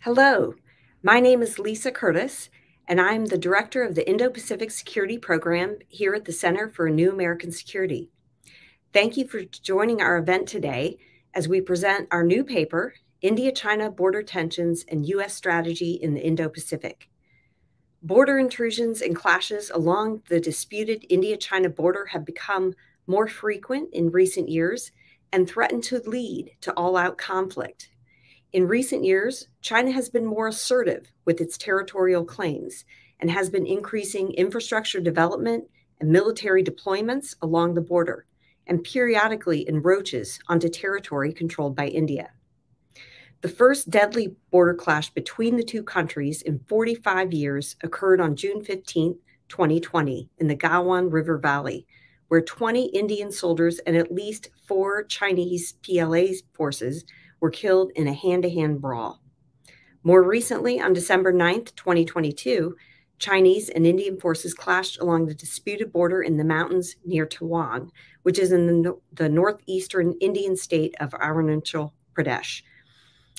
Hello, my name is Lisa Curtis, and I'm the Director of the Indo-Pacific Security Program here at the Center for a New American Security. Thank you for joining our event today as we present our new paper, India-China Border Tensions and U.S. Strategy in the Indo-Pacific. Border intrusions and clashes along the disputed India-China border have become more frequent in recent years and threaten to lead to all-out conflict in recent years, China has been more assertive with its territorial claims and has been increasing infrastructure development and military deployments along the border, and periodically encroaches onto territory controlled by India. The first deadly border clash between the two countries in 45 years occurred on June 15, 2020, in the Galwan River Valley, where 20 Indian soldiers and at least four Chinese PLA forces were killed in a hand to hand brawl. More recently, on December 9, 2022, Chinese and Indian forces clashed along the disputed border in the mountains near Tawang, which is in the, the northeastern Indian state of Arunachal Pradesh.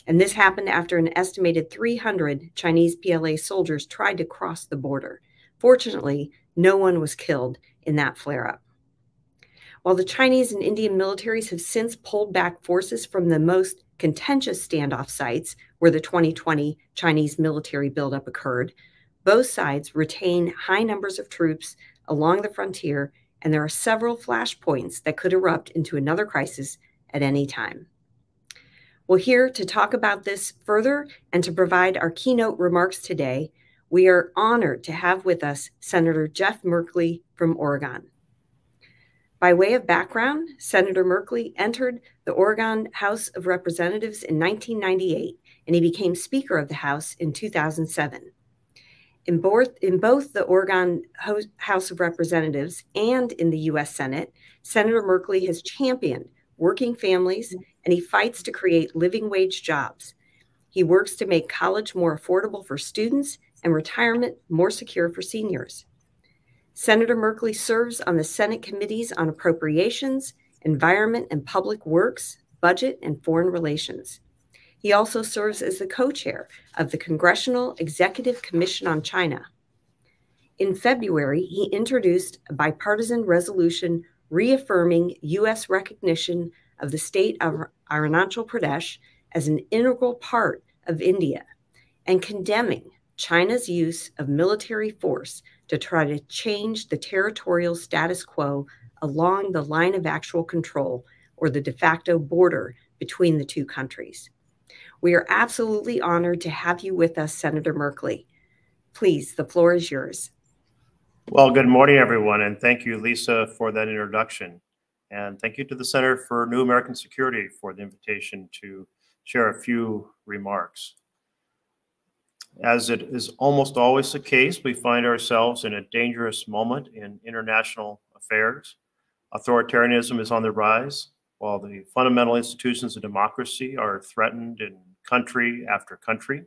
And this happened after an estimated 300 Chinese PLA soldiers tried to cross the border. Fortunately, no one was killed in that flare up. While the Chinese and Indian militaries have since pulled back forces from the most contentious standoff sites where the 2020 Chinese military buildup occurred, both sides retain high numbers of troops along the frontier, and there are several flashpoints that could erupt into another crisis at any time. Well, here to talk about this further and to provide our keynote remarks today, we are honored to have with us Senator Jeff Merkley from Oregon. By way of background, Senator Merkley entered the Oregon House of Representatives in 1998, and he became Speaker of the House in 2007. In both, in both the Oregon House of Representatives and in the U.S. Senate, Senator Merkley has championed working families and he fights to create living wage jobs. He works to make college more affordable for students and retirement more secure for seniors. Senator Merkley serves on the Senate committees on appropriations, environment and public works, budget, and foreign relations. He also serves as the co chair of the Congressional Executive Commission on China. In February, he introduced a bipartisan resolution reaffirming U.S. recognition of the state of Arunachal Pradesh as an integral part of India and condemning China's use of military force to try to change the territorial status quo along the line of actual control or the de facto border between the two countries. We are absolutely honored to have you with us, Senator Merkley. Please, the floor is yours. Well, good morning, everyone, and thank you, Lisa, for that introduction. And thank you to the Center for New American Security for the invitation to share a few remarks. As it is almost always the case, we find ourselves in a dangerous moment in international affairs. Authoritarianism is on the rise, while the fundamental institutions of democracy are threatened in country after country.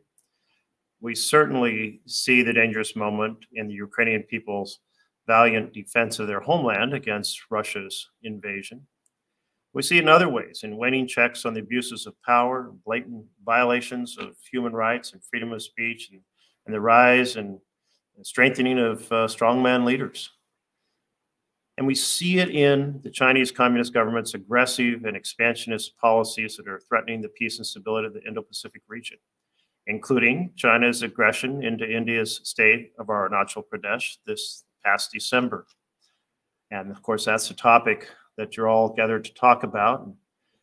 We certainly see the dangerous moment in the Ukrainian people's valiant defense of their homeland against Russia's invasion. We see it in other ways, in waning checks on the abuses of power, blatant violations of human rights and freedom of speech, and, and the rise and, and strengthening of uh, strongman leaders. And we see it in the Chinese Communist government's aggressive and expansionist policies that are threatening the peace and stability of the Indo Pacific region, including China's aggression into India's state of Arunachal Pradesh this past December. And of course, that's the topic that you're all gathered to talk about.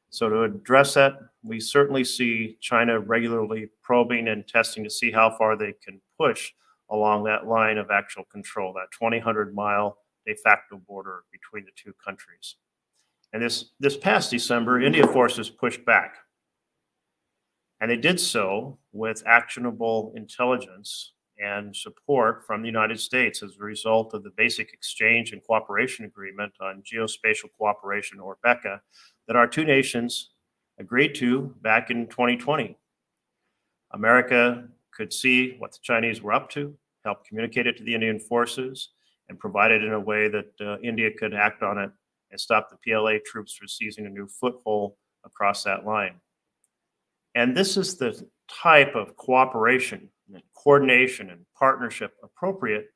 So to address that, we certainly see China regularly probing and testing to see how far they can push along that line of actual control, that 2,000 mile de facto border between the two countries. And this, this past December, India forces pushed back. And they did so with actionable intelligence and support from the United States as a result of the Basic Exchange and Cooperation Agreement on Geospatial Cooperation, or BECA, that our two nations agreed to back in 2020. America could see what the Chinese were up to. help communicate it to the Indian forces, and provide it in a way that uh, India could act on it and stop the PLA troops from seizing a new foothold across that line. And this is the type of cooperation coordination and partnership appropriate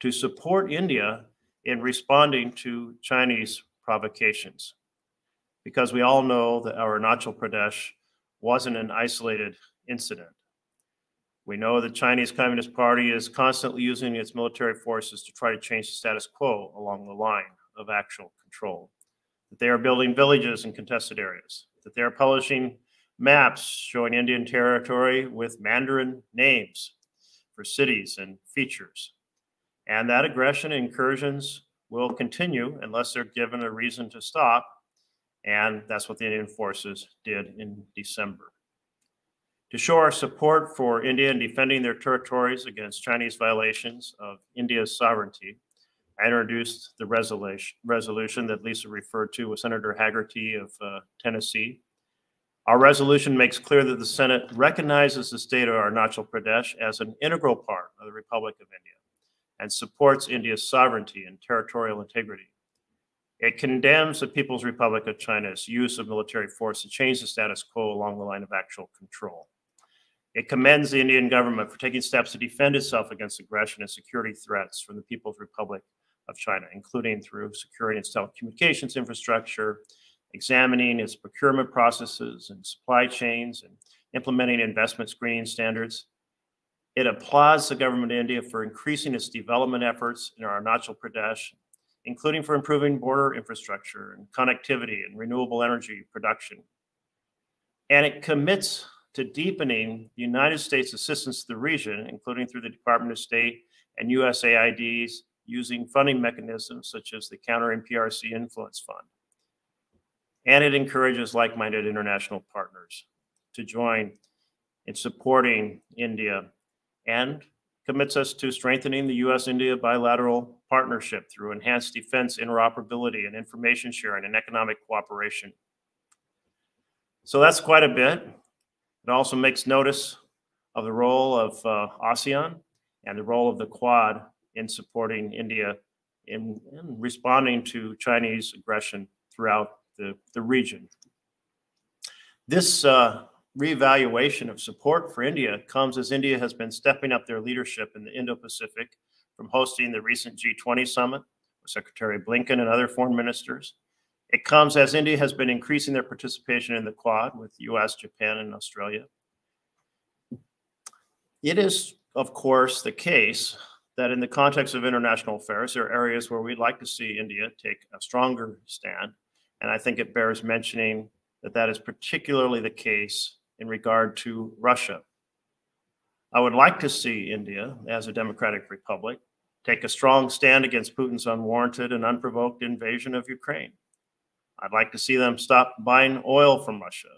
to support India in responding to Chinese provocations. Because we all know that our Arunachal Pradesh wasn't an isolated incident. We know the Chinese Communist Party is constantly using its military forces to try to change the status quo along the line of actual control. That they are building villages in contested areas, that they are publishing maps showing Indian territory with Mandarin names for cities and features. And that aggression incursions will continue unless they're given a reason to stop. And that's what the Indian forces did in December. To show our support for India in defending their territories against Chinese violations of India's sovereignty, I introduced the resolution, resolution that Lisa referred to with Senator Hagerty of uh, Tennessee. Our resolution makes clear that the Senate recognizes the state of Arunachal Pradesh as an integral part of the Republic of India and supports India's sovereignty and territorial integrity. It condemns the People's Republic of China's use of military force to change the status quo along the line of actual control. It commends the Indian government for taking steps to defend itself against aggression and security threats from the People's Republic of China, including through securing its telecommunications infrastructure, examining its procurement processes and supply chains, and implementing investment screening standards. It applauds the government of India for increasing its development efforts in Arunachal Pradesh, including for improving border infrastructure and connectivity and renewable energy production. And it commits to deepening the United States assistance to the region, including through the Department of State and USAID's using funding mechanisms such as the Countering PRC Influence Fund. And it encourages like minded international partners to join in supporting India and commits us to strengthening the US India bilateral partnership through enhanced defense interoperability and information sharing and economic cooperation. So that's quite a bit. It also makes notice of the role of uh, ASEAN and the role of the Quad in supporting India in, in responding to Chinese aggression throughout the, the region. This uh, reevaluation of support for India comes as India has been stepping up their leadership in the Indo-Pacific from hosting the recent G20 summit with Secretary Blinken and other foreign ministers. It comes as India has been increasing their participation in the Quad with US, Japan, and Australia. It is, of course, the case that in the context of international affairs, there are areas where we'd like to see India take a stronger stand. And I think it bears mentioning that that is particularly the case in regard to Russia. I would like to see India, as a democratic republic, take a strong stand against Putin's unwarranted and unprovoked invasion of Ukraine. I'd like to see them stop buying oil from Russia.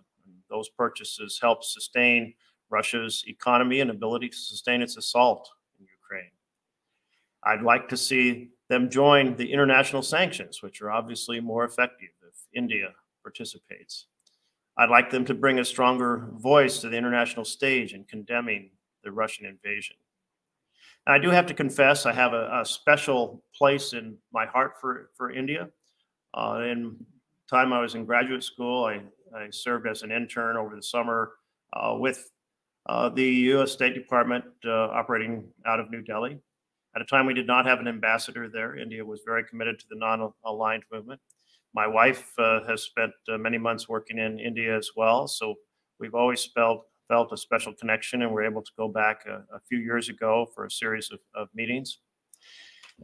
Those purchases help sustain Russia's economy and ability to sustain its assault in Ukraine. I'd like to see them join the international sanctions, which are obviously more effective India participates. I'd like them to bring a stronger voice to the international stage in condemning the Russian invasion. And I do have to confess, I have a, a special place in my heart for, for India. Uh, in time I was in graduate school, I, I served as an intern over the summer uh, with uh, the U.S. State Department uh, operating out of New Delhi. At a time we did not have an ambassador there, India was very committed to the non-aligned movement. My wife uh, has spent uh, many months working in India as well, so we've always felt felt a special connection, and we're able to go back a, a few years ago for a series of, of, meetings.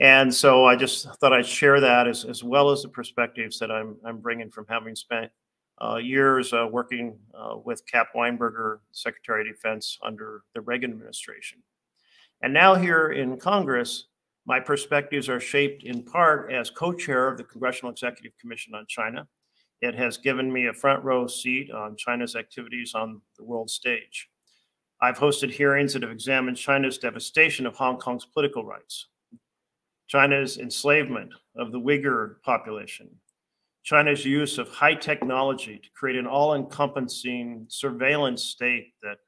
And so I just thought I'd share that as, as well as the perspectives that I'm, I'm bringing from having spent uh, years uh, working uh, with Cap Weinberger, Secretary of Defense under the Reagan administration. And now here in Congress, my perspectives are shaped in part as co-chair of the Congressional Executive Commission on China. It has given me a front row seat on China's activities on the world stage. I've hosted hearings that have examined China's devastation of Hong Kong's political rights, China's enslavement of the Uyghur population, China's use of high technology to create an all-encompassing surveillance state that,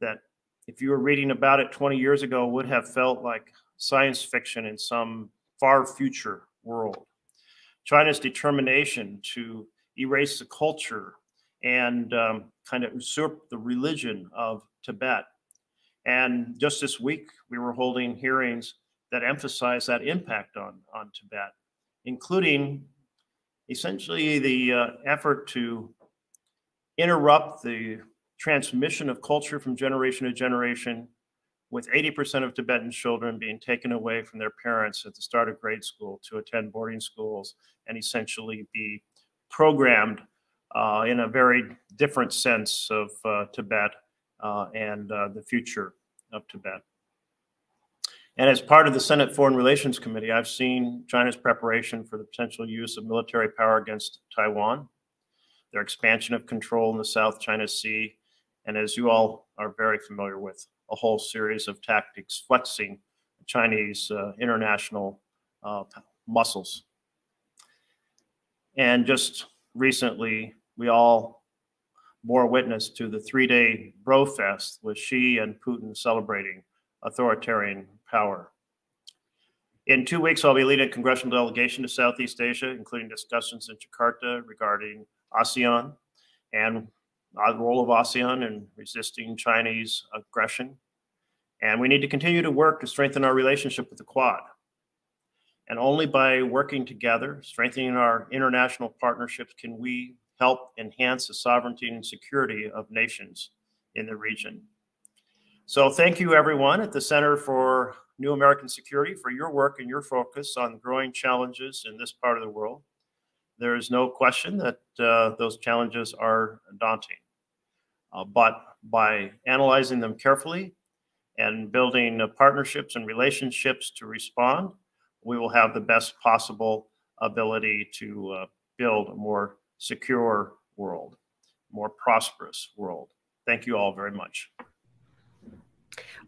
that if you were reading about it 20 years ago, would have felt like science fiction in some far future world. China's determination to erase the culture and um, kind of usurp the religion of Tibet. And just this week, we were holding hearings that emphasize that impact on, on Tibet, including essentially the uh, effort to interrupt the transmission of culture from generation to generation, with 80% of Tibetan children being taken away from their parents at the start of grade school to attend boarding schools and essentially be programmed uh, in a very different sense of uh, Tibet uh, and uh, the future of Tibet. And as part of the Senate Foreign Relations Committee, I've seen China's preparation for the potential use of military power against Taiwan, their expansion of control in the South China Sea, and as you all are very familiar with, a whole series of tactics flexing Chinese uh, international uh, muscles. And just recently, we all bore witness to the three-day Bro Fest with Xi and Putin celebrating authoritarian power. In two weeks, I'll be leading a congressional delegation to Southeast Asia, including discussions in Jakarta regarding ASEAN and the role of ASEAN in resisting Chinese aggression. And we need to continue to work to strengthen our relationship with the Quad. And only by working together, strengthening our international partnerships, can we help enhance the sovereignty and security of nations in the region. So thank you everyone at the Center for New American Security for your work and your focus on growing challenges in this part of the world. There is no question that uh, those challenges are daunting. Uh, but by analyzing them carefully and building uh, partnerships and relationships to respond, we will have the best possible ability to uh, build a more secure world, more prosperous world. Thank you all very much.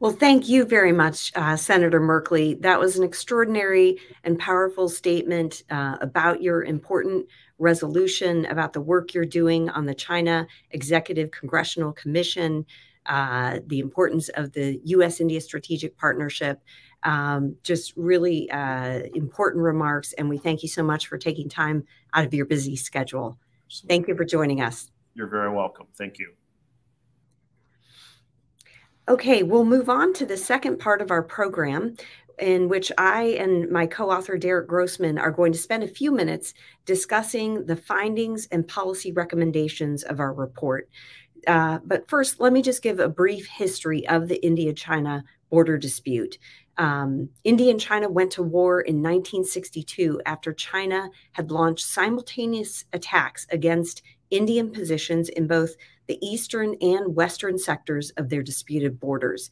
Well, thank you very much, uh, Senator Merkley. That was an extraordinary and powerful statement uh, about your important resolution, about the work you're doing on the China Executive Congressional Commission, uh, the importance of the U.S. India Strategic Partnership. Um, just really uh, important remarks. And we thank you so much for taking time out of your busy schedule. Thank you for joining us. You're very welcome. Thank you. Okay, we'll move on to the second part of our program, in which I and my co author, Derek Grossman, are going to spend a few minutes discussing the findings and policy recommendations of our report. Uh, but first, let me just give a brief history of the India China border dispute. Um, India and China went to war in 1962 after China had launched simultaneous attacks against Indian positions in both the eastern and western sectors of their disputed borders.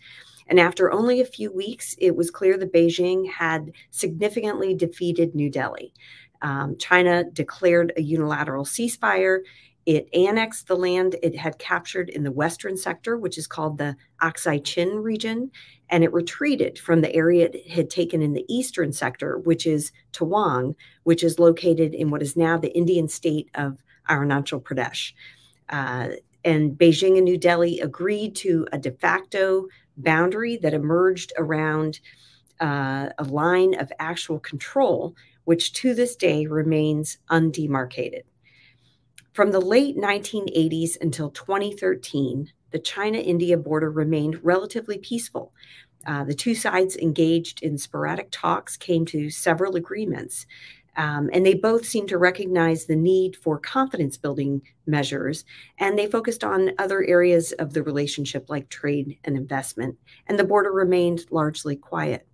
And after only a few weeks, it was clear that Beijing had significantly defeated New Delhi. Um, China declared a unilateral ceasefire. It annexed the land it had captured in the western sector, which is called the Aksai Chin region, and it retreated from the area it had taken in the eastern sector, which is Tawang, which is located in what is now the Indian state of Arunachal Pradesh. Uh, and Beijing and New Delhi agreed to a de facto boundary that emerged around uh, a line of actual control, which to this day remains undemarcated. From the late 1980s until 2013, the China India border remained relatively peaceful. Uh, the two sides engaged in sporadic talks, came to several agreements, um, and they both seemed to recognize the need for confidence building measures, and they focused on other areas of the relationship like trade and investment, and the border remained largely quiet.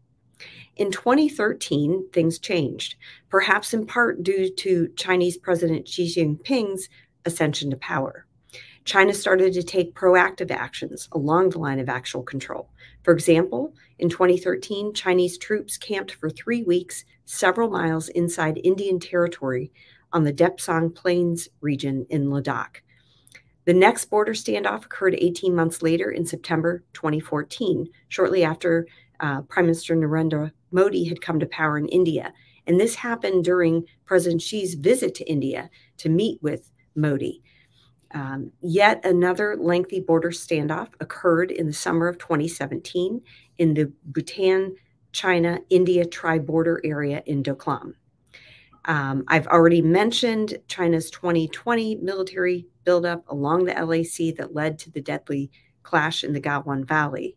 In 2013, things changed, perhaps in part due to Chinese President Xi Jinping's ascension to power. China started to take proactive actions along the line of actual control. For example, in 2013, Chinese troops camped for three weeks several miles inside Indian territory on the Depsang Plains region in Ladakh. The next border standoff occurred 18 months later in September 2014, shortly after uh, Prime Minister Narendra Modi had come to power in India. And this happened during President Xi's visit to India to meet with Modi. Um, yet another lengthy border standoff occurred in the summer of 2017 in the Bhutan China India tri border area in Doklam. Um, I've already mentioned China's 2020 military buildup along the LAC that led to the deadly clash in the Galwan Valley.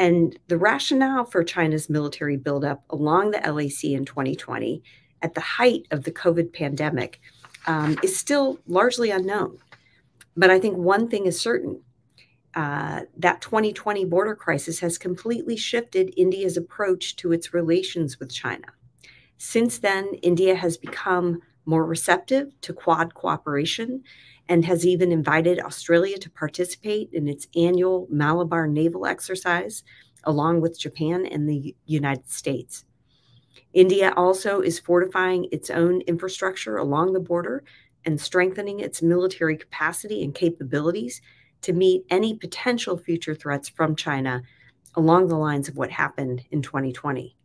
And the rationale for China's military buildup along the LAC in 2020 at the height of the COVID pandemic um, is still largely unknown. But I think one thing is certain uh, that 2020 border crisis has completely shifted India's approach to its relations with China. Since then, India has become more receptive to Quad cooperation and has even invited Australia to participate in its annual Malabar naval exercise, along with Japan and the United States. India also is fortifying its own infrastructure along the border and strengthening its military capacity and capabilities to meet any potential future threats from China along the lines of what happened in 2020.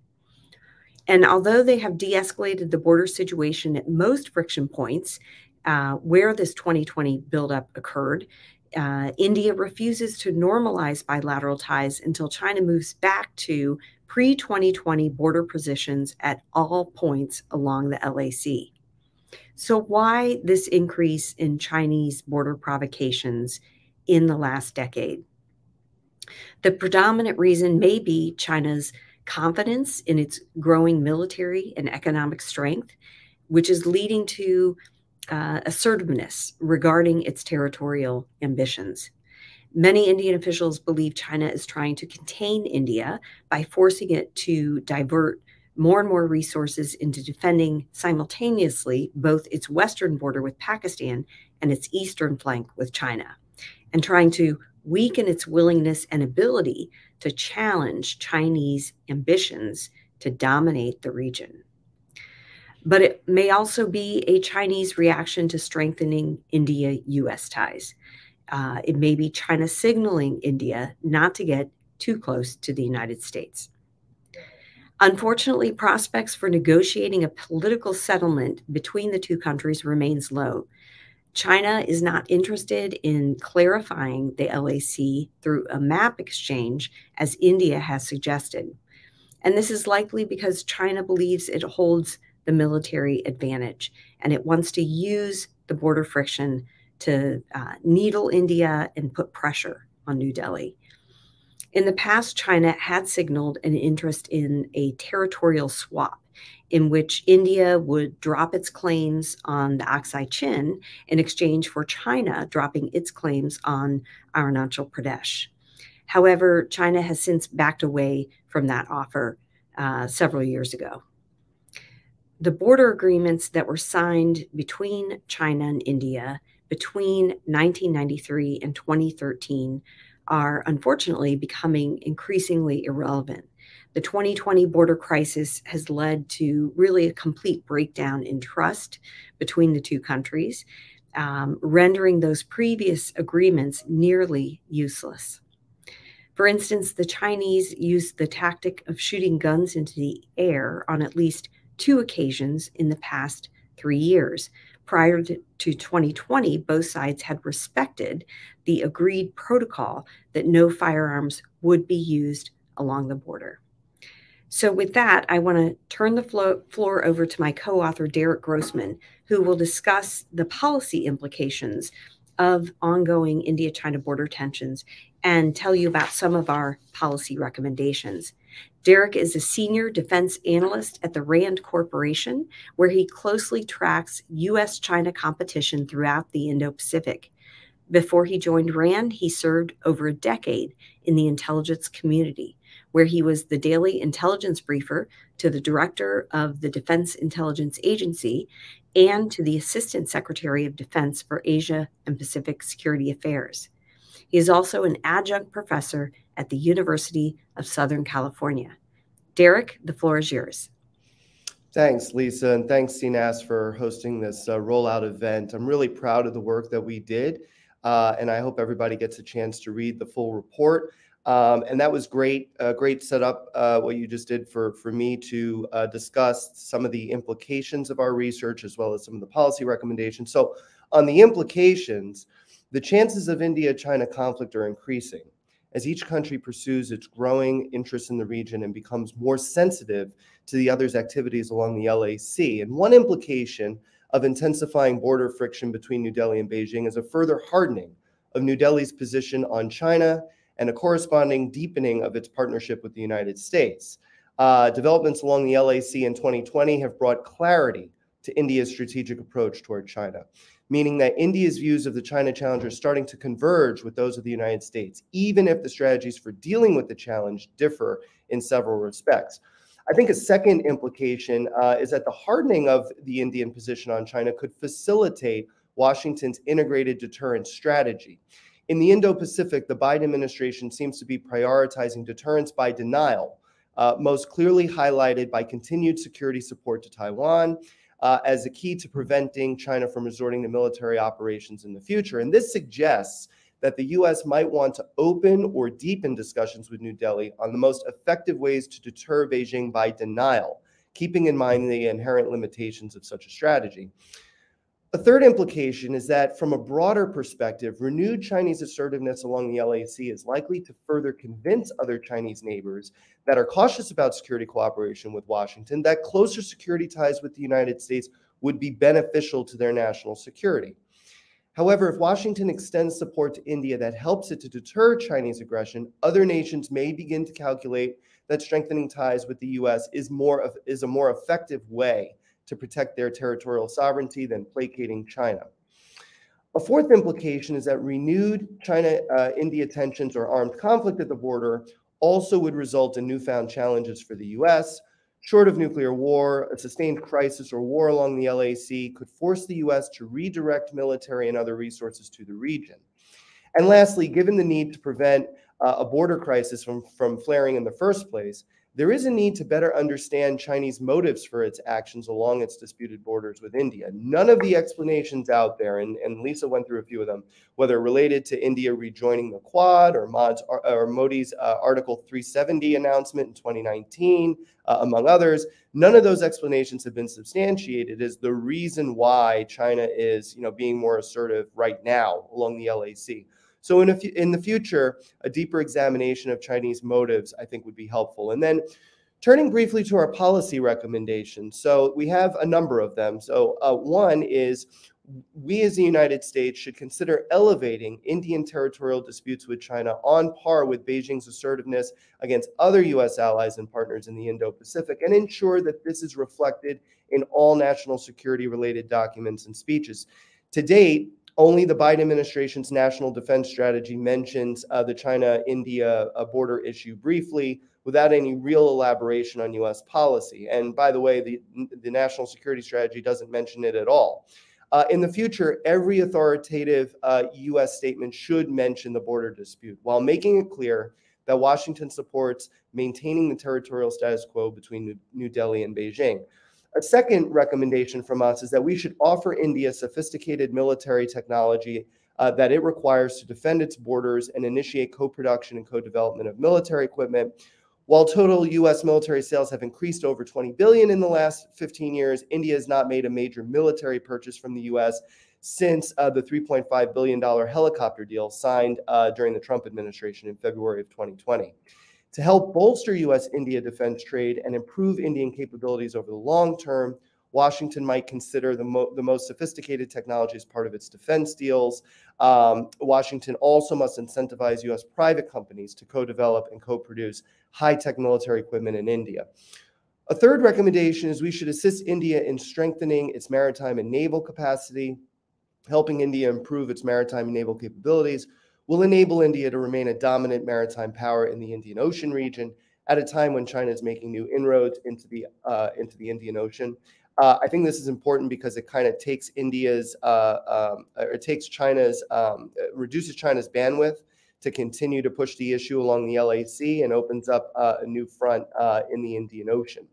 And although they have de escalated the border situation at most friction points uh, where this 2020 buildup occurred, uh, India refuses to normalize bilateral ties until China moves back to pre 2020 border positions at all points along the LAC. So, why this increase in Chinese border provocations in the last decade? The predominant reason may be China's confidence in its growing military and economic strength, which is leading to uh, assertiveness regarding its territorial ambitions. Many Indian officials believe China is trying to contain India by forcing it to divert more and more resources into defending simultaneously both its western border with Pakistan and its eastern flank with China, and trying to weaken its willingness and ability to challenge Chinese ambitions to dominate the region. But it may also be a Chinese reaction to strengthening India US ties. Uh, it may be China signaling India not to get too close to the United States. Unfortunately, prospects for negotiating a political settlement between the two countries remains low. China is not interested in clarifying the LAC through a map exchange, as India has suggested. And this is likely because China believes it holds the military advantage and it wants to use the border friction to uh, needle India and put pressure on New Delhi. In the past, China had signaled an interest in a territorial swap in which India would drop its claims on the Aksai Chin in exchange for China dropping its claims on Arunachal Pradesh. However, China has since backed away from that offer uh, several years ago. The border agreements that were signed between China and India between 1993 and 2013 are unfortunately becoming increasingly irrelevant. The 2020 border crisis has led to really a complete breakdown in trust between the two countries, um, rendering those previous agreements nearly useless. For instance, the Chinese used the tactic of shooting guns into the air on at least two occasions in the past three years, prior to, to 2020, both sides had respected the agreed protocol that no firearms would be used along the border. So, with that, I want to turn the flo- floor over to my co author, Derek Grossman, who will discuss the policy implications of ongoing India China border tensions and tell you about some of our policy recommendations. Derek is a senior defense analyst at the RAND Corporation, where he closely tracks U.S. China competition throughout the Indo Pacific. Before he joined RAND, he served over a decade in the intelligence community, where he was the daily intelligence briefer to the director of the Defense Intelligence Agency and to the Assistant Secretary of Defense for Asia and Pacific Security Affairs. He is also an adjunct professor at the University of Southern California. Derek, the floor is yours. Thanks, Lisa, and thanks, CNAS, for hosting this uh, rollout event. I'm really proud of the work that we did, uh, and I hope everybody gets a chance to read the full report. Um, and that was great, uh, great setup, uh, what you just did for, for me to uh, discuss some of the implications of our research as well as some of the policy recommendations. So on the implications, the chances of India-China conflict are increasing as each country pursues its growing interest in the region and becomes more sensitive to the other's activities along the LAC. And one implication of intensifying border friction between New Delhi and Beijing is a further hardening of New Delhi's position on China and a corresponding deepening of its partnership with the United States. Uh, developments along the LAC in 2020 have brought clarity to India's strategic approach toward China, meaning that India's views of the China challenge are starting to converge with those of the United States, even if the strategies for dealing with the challenge differ in several respects. I think a second implication uh, is that the hardening of the Indian position on China could facilitate Washington's integrated deterrence strategy. In the Indo Pacific, the Biden administration seems to be prioritizing deterrence by denial, uh, most clearly highlighted by continued security support to Taiwan uh, as a key to preventing China from resorting to military operations in the future. And this suggests that the US might want to open or deepen discussions with New Delhi on the most effective ways to deter Beijing by denial, keeping in mind the inherent limitations of such a strategy. A third implication is that, from a broader perspective, renewed Chinese assertiveness along the LAC is likely to further convince other Chinese neighbors that are cautious about security cooperation with Washington that closer security ties with the United States would be beneficial to their national security. However, if Washington extends support to India that helps it to deter Chinese aggression, other nations may begin to calculate that strengthening ties with the US is more of, is a more effective way to protect their territorial sovereignty than placating China. A fourth implication is that renewed China uh, India tensions or armed conflict at the border also would result in newfound challenges for the US. Short of nuclear war, a sustained crisis or war along the LAC could force the US to redirect military and other resources to the region. And lastly, given the need to prevent uh, a border crisis from, from flaring in the first place, there is a need to better understand Chinese motives for its actions along its disputed borders with India. None of the explanations out there, and, and Lisa went through a few of them, whether related to India rejoining the Quad or, Mod's, or Modi's uh, Article 370 announcement in 2019, uh, among others, none of those explanations have been substantiated as the reason why China is, you know, being more assertive right now along the LAC. So in, a, in the future, a deeper examination of Chinese motives, I think, would be helpful. And then turning briefly to our policy recommendations. So we have a number of them. So uh, one is we as the United States should consider elevating Indian territorial disputes with China on par with Beijing's assertiveness against other U.S. allies and partners in the Indo Pacific and ensure that this is reflected in all national security related documents and speeches. To date, only the Biden administration's national defense strategy mentions uh, the China India uh, border issue briefly without any real elaboration on US policy. And by the way, the, the national security strategy doesn't mention it at all. Uh, in the future, every authoritative US uh, statement should mention the border dispute while making it clear that Washington supports maintaining the territorial status quo between New Delhi and Beijing. A second recommendation from us is that we should offer India sophisticated military technology uh, that it requires to defend its borders and initiate co-production and co-development of military equipment. While total U.S. military sales have increased over 20 billion in the last 15 years, India has not made a major military purchase from the U.S. since uh, the 3.5 billion dollar helicopter deal signed uh, during the Trump administration in February of 2020. To help bolster US India defense trade and improve Indian capabilities over the long term, Washington might consider the, mo- the most sophisticated technology as part of its defense deals. Um, Washington also must incentivize US private companies to co develop and co produce high tech military equipment in India. A third recommendation is we should assist India in strengthening its maritime and naval capacity, helping India improve its maritime and naval capabilities will enable India to remain a dominant maritime power in the Indian Ocean region at a time when China is making new inroads into the uh, into the Indian Ocean. Uh, I think this is important because it kind of takes India's uh, um, or takes China's um, reduces China's bandwidth to continue to push the issue along the LAC and opens up uh, a new front uh, in the Indian Ocean.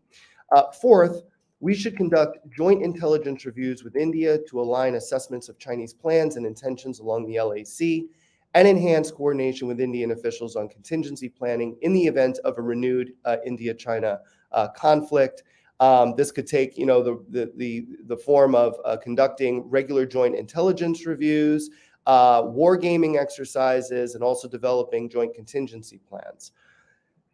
Uh, fourth, we should conduct joint intelligence reviews with India to align assessments of Chinese plans and intentions along the LAC and enhance coordination with Indian officials on contingency planning in the event of a renewed uh, India China uh, conflict. Um, this could take, you know, the the the, the form of uh, conducting regular joint intelligence reviews, uh, wargaming exercises, and also developing joint contingency plans.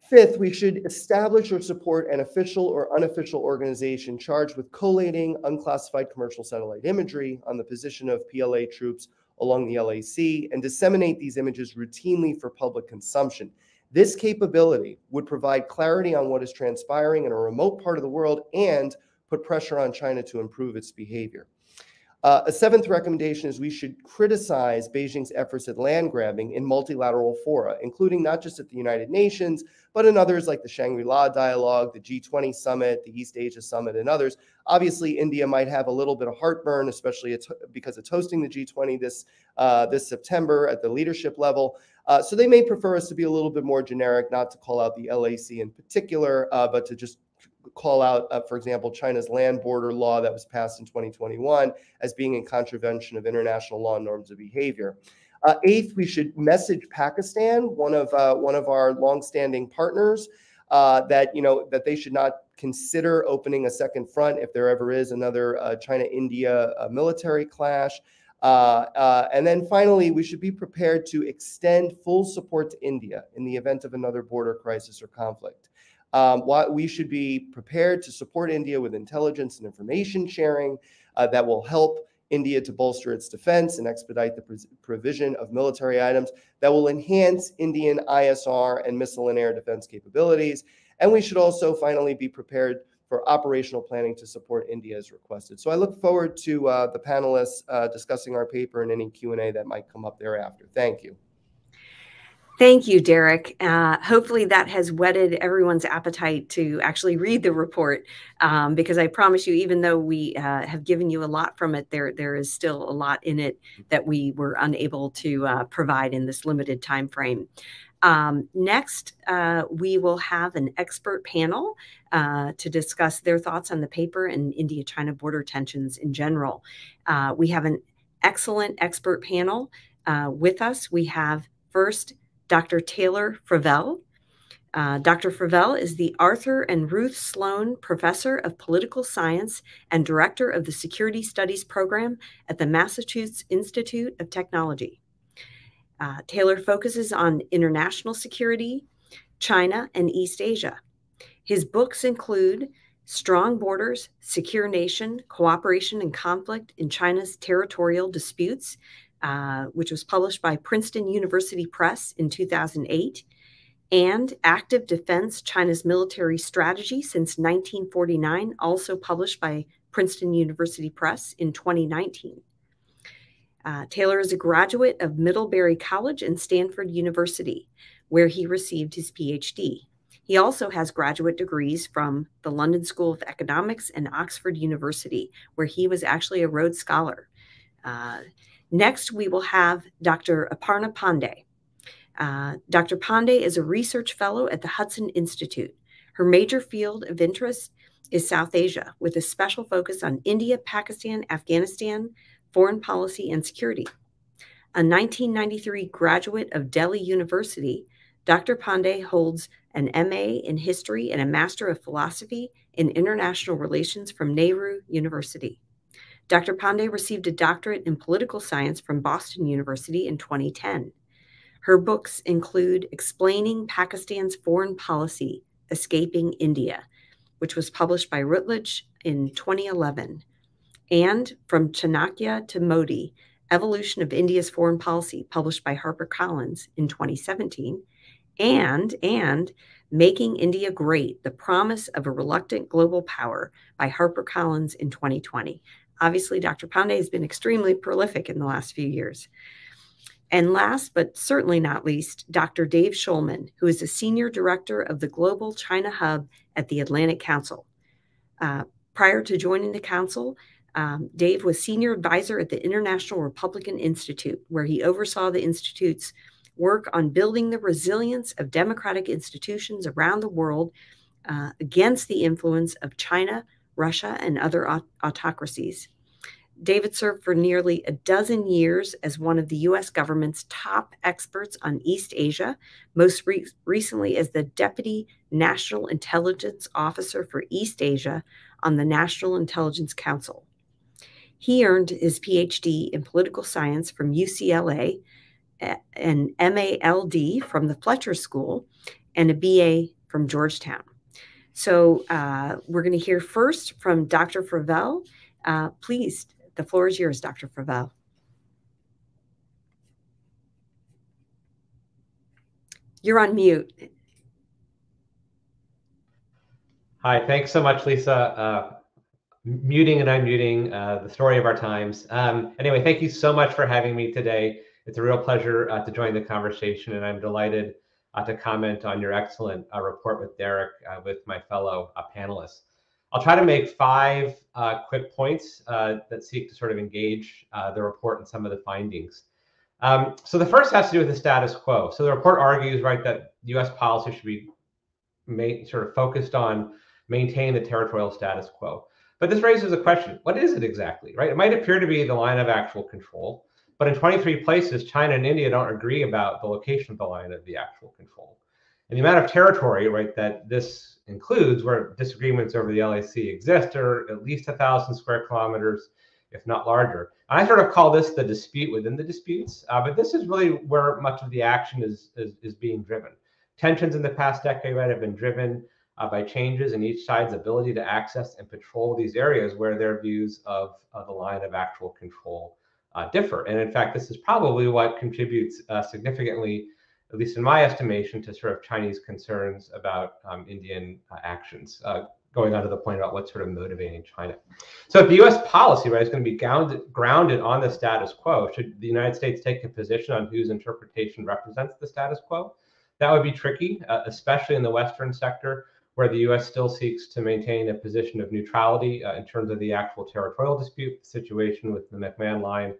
Fifth, we should establish or support an official or unofficial organization charged with collating unclassified commercial satellite imagery on the position of PLA troops along the LAC and disseminate these images routinely for public consumption. This capability would provide clarity on what is transpiring in a remote part of the world and put pressure on China to improve its behavior. Uh, a seventh recommendation is we should criticize Beijing's efforts at land grabbing in multilateral fora, including not just at the United Nations, but in others like the Shangri La Dialogue, the G20 Summit, the East Asia Summit, and others. Obviously, India might have a little bit of heartburn, especially because it's hosting the G20 this, uh, this September at the leadership level. Uh, so they may prefer us to be a little bit more generic, not to call out the LAC in particular, uh, but to just call out, uh, for example, China's land border law that was passed in 2021 as being in contravention of international law and norms of behavior. Uh, eighth, we should message Pakistan, one of uh, one of our longstanding partners, uh, that you know that they should not consider opening a second front if there ever is another uh, China-India uh, military clash. and then finally, we should be prepared to extend full support to India in the event of another border crisis or conflict. Um, we should be prepared to support India with intelligence and information sharing uh, that will help India to bolster its defense and expedite the provision of military items that will enhance Indian ISR and missile and air defense capabilities. And we should also finally be prepared for operational planning to support India as requested. So I look forward to uh, the panelists uh, discussing our paper and any Q&A that might come up thereafter. Thank you. Thank you, Derek. Uh, hopefully, that has whetted everyone's appetite to actually read the report, um, because I promise you, even though we uh, have given you a lot from it, there there is still a lot in it that we were unable to uh, provide in this limited time frame. Um, next, uh, we will have an expert panel uh, to discuss their thoughts on the paper and India-China border tensions in general. Uh, we have an excellent expert panel with us. We have first Dr. Taylor Fravel. Uh, Dr. Fravel is the Arthur and Ruth Sloan Professor of Political Science and Director of the Security Studies Program at the Massachusetts Institute of Technology. Uh, Taylor focuses on international security, China, and East Asia. His books include Strong Borders, Secure Nation, Cooperation and Conflict in China's Territorial Disputes, uh, which was published by Princeton University Press in 2008, and Active Defense China's Military Strategy since 1949, also published by Princeton University Press in 2019. Uh, Taylor is a graduate of Middlebury College and Stanford University, where he received his PhD. He also has graduate degrees from the London School of Economics and Oxford University, where he was actually a Rhodes Scholar. Uh, Next, we will have Dr. Aparna Pande. Uh, Dr. Pande is a research fellow at the Hudson Institute. Her major field of interest is South Asia, with a special focus on India, Pakistan, Afghanistan, foreign policy, and security. A 1993 graduate of Delhi University, Dr. Pande holds an MA in history and a Master of Philosophy in International Relations from Nehru University. Dr. Pande received a doctorate in political science from Boston University in 2010. Her books include Explaining Pakistan's Foreign Policy, Escaping India, which was published by Routledge in 2011, and From Chanakya to Modi, Evolution of India's Foreign Policy, published by HarperCollins in 2017, and, and Making India Great, The Promise of a Reluctant Global Power by HarperCollins in 2020. Obviously, Dr. Pande has been extremely prolific in the last few years. And last but certainly not least, Dr. Dave Shullman, who is a Senior Director of the Global China Hub at the Atlantic Council. Uh, prior to joining the Council, um, Dave was Senior Advisor at the International Republican Institute, where he oversaw the Institute's work on building the resilience of democratic institutions around the world uh, against the influence of China, Russia, and other aut- autocracies. David served for nearly a dozen years as one of the U.S. government's top experts on East Asia, most re- recently as the Deputy National Intelligence Officer for East Asia on the National Intelligence Council. He earned his PhD in political science from UCLA, an MALD from the Fletcher School, and a BA from Georgetown. So uh, we're going to hear first from Dr. Fravel. Uh, please the floor is yours, Dr. Fravel. You're on mute. Hi, thanks so much, Lisa. Uh, muting and unmuting, uh, the story of our times. Um, anyway, thank you so much for having me today. It's a real pleasure uh, to join the conversation, and I'm delighted uh, to comment on your excellent uh, report with Derek, uh, with my fellow panelists. I'll try to make five uh, quick points uh, that seek to sort of engage uh, the report and some of the findings. Um, so the first has to do with the status quo. So the report argues, right, that U.S. policy should be sort of focused on maintaining the territorial status quo. But this raises a question: What is it exactly, right? It might appear to be the line of actual control, but in 23 places, China and India don't agree about the location of the line of the actual control. And the amount of territory, right, that this includes where disagreements over the LAC exist are at least a thousand square kilometers, if not larger. I sort of call this the dispute within the disputes, uh, but this is really where much of the action is, is, is being driven. Tensions in the past decade right, have been driven uh, by changes in each side's ability to access and patrol these areas where their views of, of the line of actual control uh, differ. And in fact, this is probably what contributes uh, significantly at least in my estimation, to sort of Chinese concerns about um, Indian uh, actions, uh, going on to the point about what's sort of motivating China. So if the U.S. policy, right, is going to be grounded, on the status quo, should the United States take a position on whose interpretation represents the status quo? That would be tricky, uh, especially in the Western sector, where the U.S. still seeks to maintain a position of neutrality uh, in terms of the actual territorial dispute. The situation with the McMahon line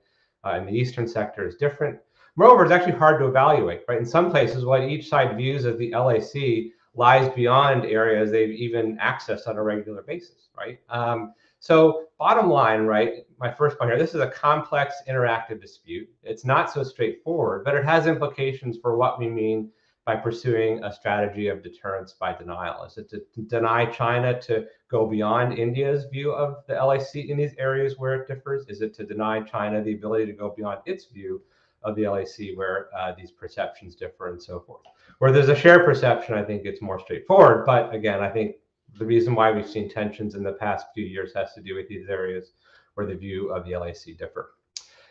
uh, in the Eastern sector is different. Moreover, it's actually hard to evaluate, right? In some places, what each side views as the LAC lies beyond areas they've even accessed on a regular basis, right? Um, so, bottom line, right? My first point here this is a complex interactive dispute. It's not so straightforward, but it has implications for what we mean by pursuing a strategy of deterrence by denial. Is it to deny China to go beyond India's view of the LAC in these areas where it differs? Is it to deny China the ability to go beyond its view of the LAC where uh, these perceptions differ and so forth. Where there's a shared perception, I think it's more straightforward. But again, I think the reason why we've seen tensions in the past few years has to do with these areas where the view of the LAC differ.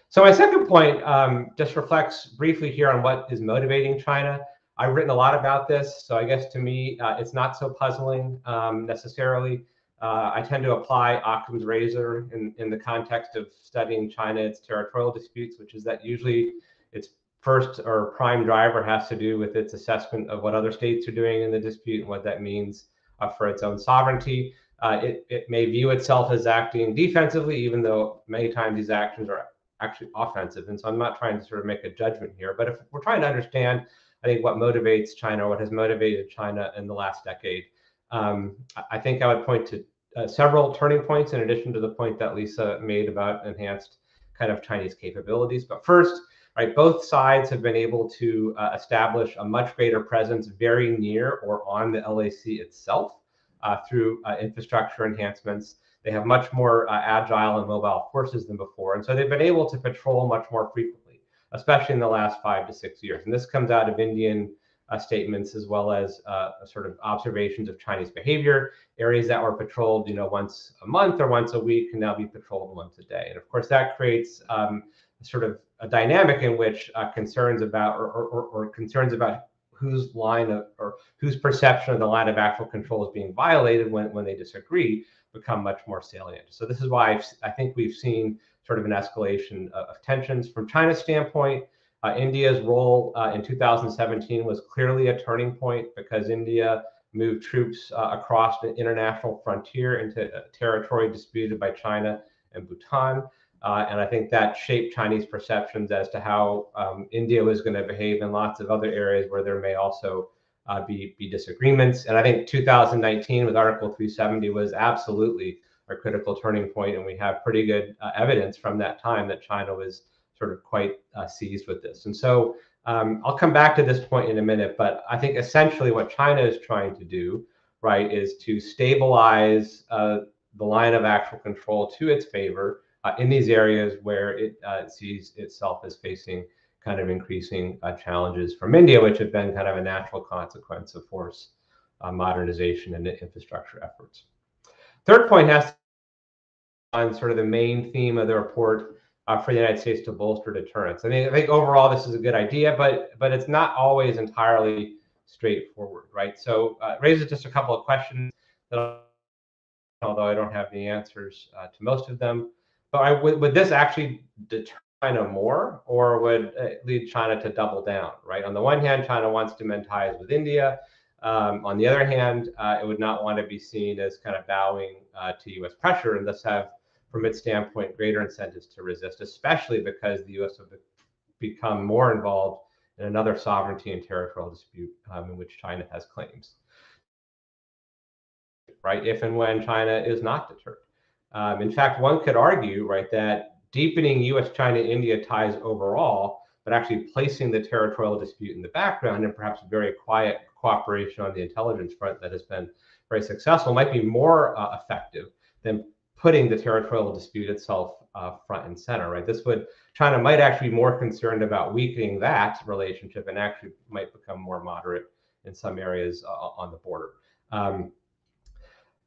So my second point um, just reflects briefly here on what is motivating China. I've written a lot about this, so I guess to me uh, it's not so puzzling um, necessarily. Uh, I tend to apply Occam's razor in, in the context of studying China, its territorial disputes, which is that usually its first or prime driver has to do with its assessment of what other states are doing in the dispute and what that means uh, for its own sovereignty. Uh, it, it may view itself as acting defensively, even though many times these actions are actually offensive. And so I'm not trying to sort of make a judgment here, but if we're trying to understand, I think what motivates China, or what has motivated China in the last decade, um, I think I would point to uh, several turning points in addition to the point that Lisa made about enhanced kind of Chinese capabilities. But first, right, both sides have been able to uh, establish a much greater presence very near or on the LAC itself uh, through uh, infrastructure enhancements. They have much more uh, agile and mobile forces than before. And so they've been able to patrol much more frequently, especially in the last five to six years. And this comes out of Indian uh, statements as well as uh, sort of observations of Chinese behavior. Areas that were patrolled, you know, once a month or once a week can now be patrolled once a day. And of course, that creates um, sort of a dynamic in which uh, concerns about or, or, or, concerns about whose line of or whose perception of the line of actual control is being violated when, when they disagree become much more salient. So this is why I've, i think we've seen sort of an escalation of, tensions from China's standpoint. Uh, India's role uh, in 2017 was clearly a turning point because India moved troops uh, across the international frontier into territory disputed by China and Bhutan. Uh, and I think that shaped Chinese perceptions as to how um, India was going to behave in lots of other areas where there may also uh, be, be disagreements. And I think 2019 with Article 370 was absolutely a critical turning point, and we have pretty good uh, evidence from that time that China was sort of quite uh, seized with this. And so um, I'll come back to this point in a minute, but I think essentially what China is trying to do, right, is to stabilize uh, the line of actual control to its favor uh, in these areas where it uh, sees itself as facing kind of increasing uh, challenges from India, which have been kind of a natural consequence of force modernization and infrastructure efforts. Third point has on sort of the main theme of the report uh, for the United States to bolster deterrence. I mean, I think overall this is a good idea, but but it's not always entirely straightforward, right? So uh, raises just a couple of questions that, although I don't have the answers uh, to most of them, but I, would, would this actually deter China more, or would it lead China to double down? Right. On the one hand, China wants to mend ties with India. Um, on the other hand, uh, it would not want to be seen as kind of bowing uh, to U.S. pressure and thus have, from its standpoint, greater incentives to resist, especially because the U.S. would become more involved in another sovereignty and territorial dispute um, in which China has claims. Right, if and when China is not deterred. Um, in fact, one could argue, right, that deepening U.S. China India ties overall, but actually placing the territorial dispute in the background and perhaps very quiet cooperation on the intelligence front that has been very successful might be more uh, effective than putting the territorial dispute itself uh, front and center, right? This would, China might actually be more concerned about weakening that relationship and actually might become more moderate in some areas uh, on the border. Um,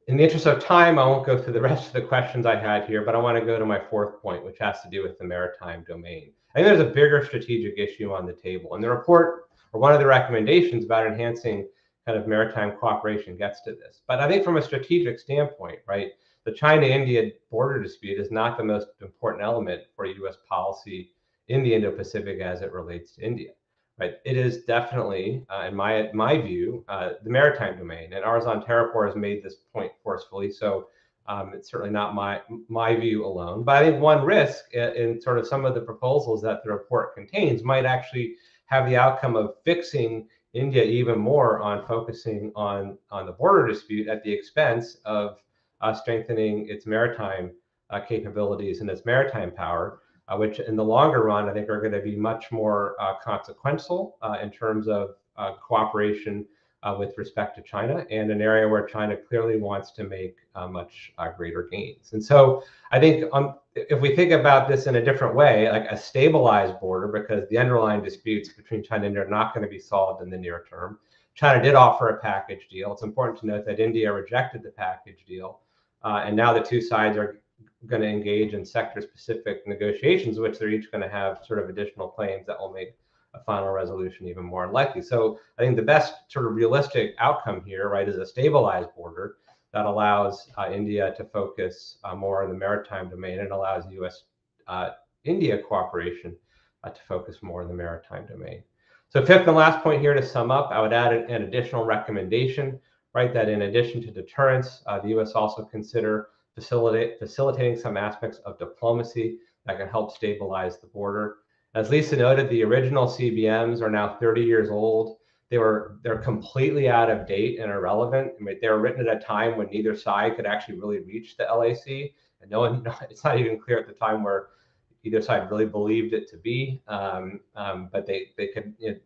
in the interest of time, I won't go through the rest of the questions I had here, but I want to go to my fourth point, which has to do with the maritime domain. I think there's a bigger strategic issue on the table. And the report, or one of the recommendations about enhancing kind of maritime cooperation gets to this. But I think from a strategic standpoint, right, the China-India border dispute is not the most important element for U.S. policy in the Indo-Pacific as it relates to India right? It is definitely, uh, in my my view, uh, the maritime domain, and Arzan Tarapore has made this point forcefully. So um, it's certainly not my my view alone. But I think one risk in, in, sort of some of the proposals that the report contains might actually have the outcome of fixing India even more on focusing on on the border dispute at the expense of uh, strengthening its maritime uh, capabilities and its maritime power uh, which in the longer run, I think are going to be much more uh, consequential uh, in terms of uh, cooperation uh, with respect to China and an area where China clearly wants to make uh, much greater gains. And so I think um, if we think about this in a different way, like a stabilized border, because the underlying disputes between China and India are not going to be solved in the near term. China did offer a package deal. It's important to note that India rejected the package deal. and now the two sides are going to engage in sector specific negotiations, which they're each going to have sort of additional claims that will make a final resolution even more unlikely. So I think the best sort of realistic outcome here, right, is a stabilized border that allows uh, India to focus uh, more on the maritime domain and allows U.S. Uh, India cooperation uh, to focus more on the maritime domain. So fifth and last point here to sum up, I would add an additional recommendation, right, that in addition to deterrence, uh, the U.S. also consider facilitate, facilitating some aspects of diplomacy that can help stabilize the border. As Lisa noted, the original CBMs are now 30 years old. They were they're completely out of date and irrelevant. I mean, they were written at a time when neither side could actually really reach the LAC, and no one it's not even clear at the time where either side really believed it to be. Um, um, but they they could. You know,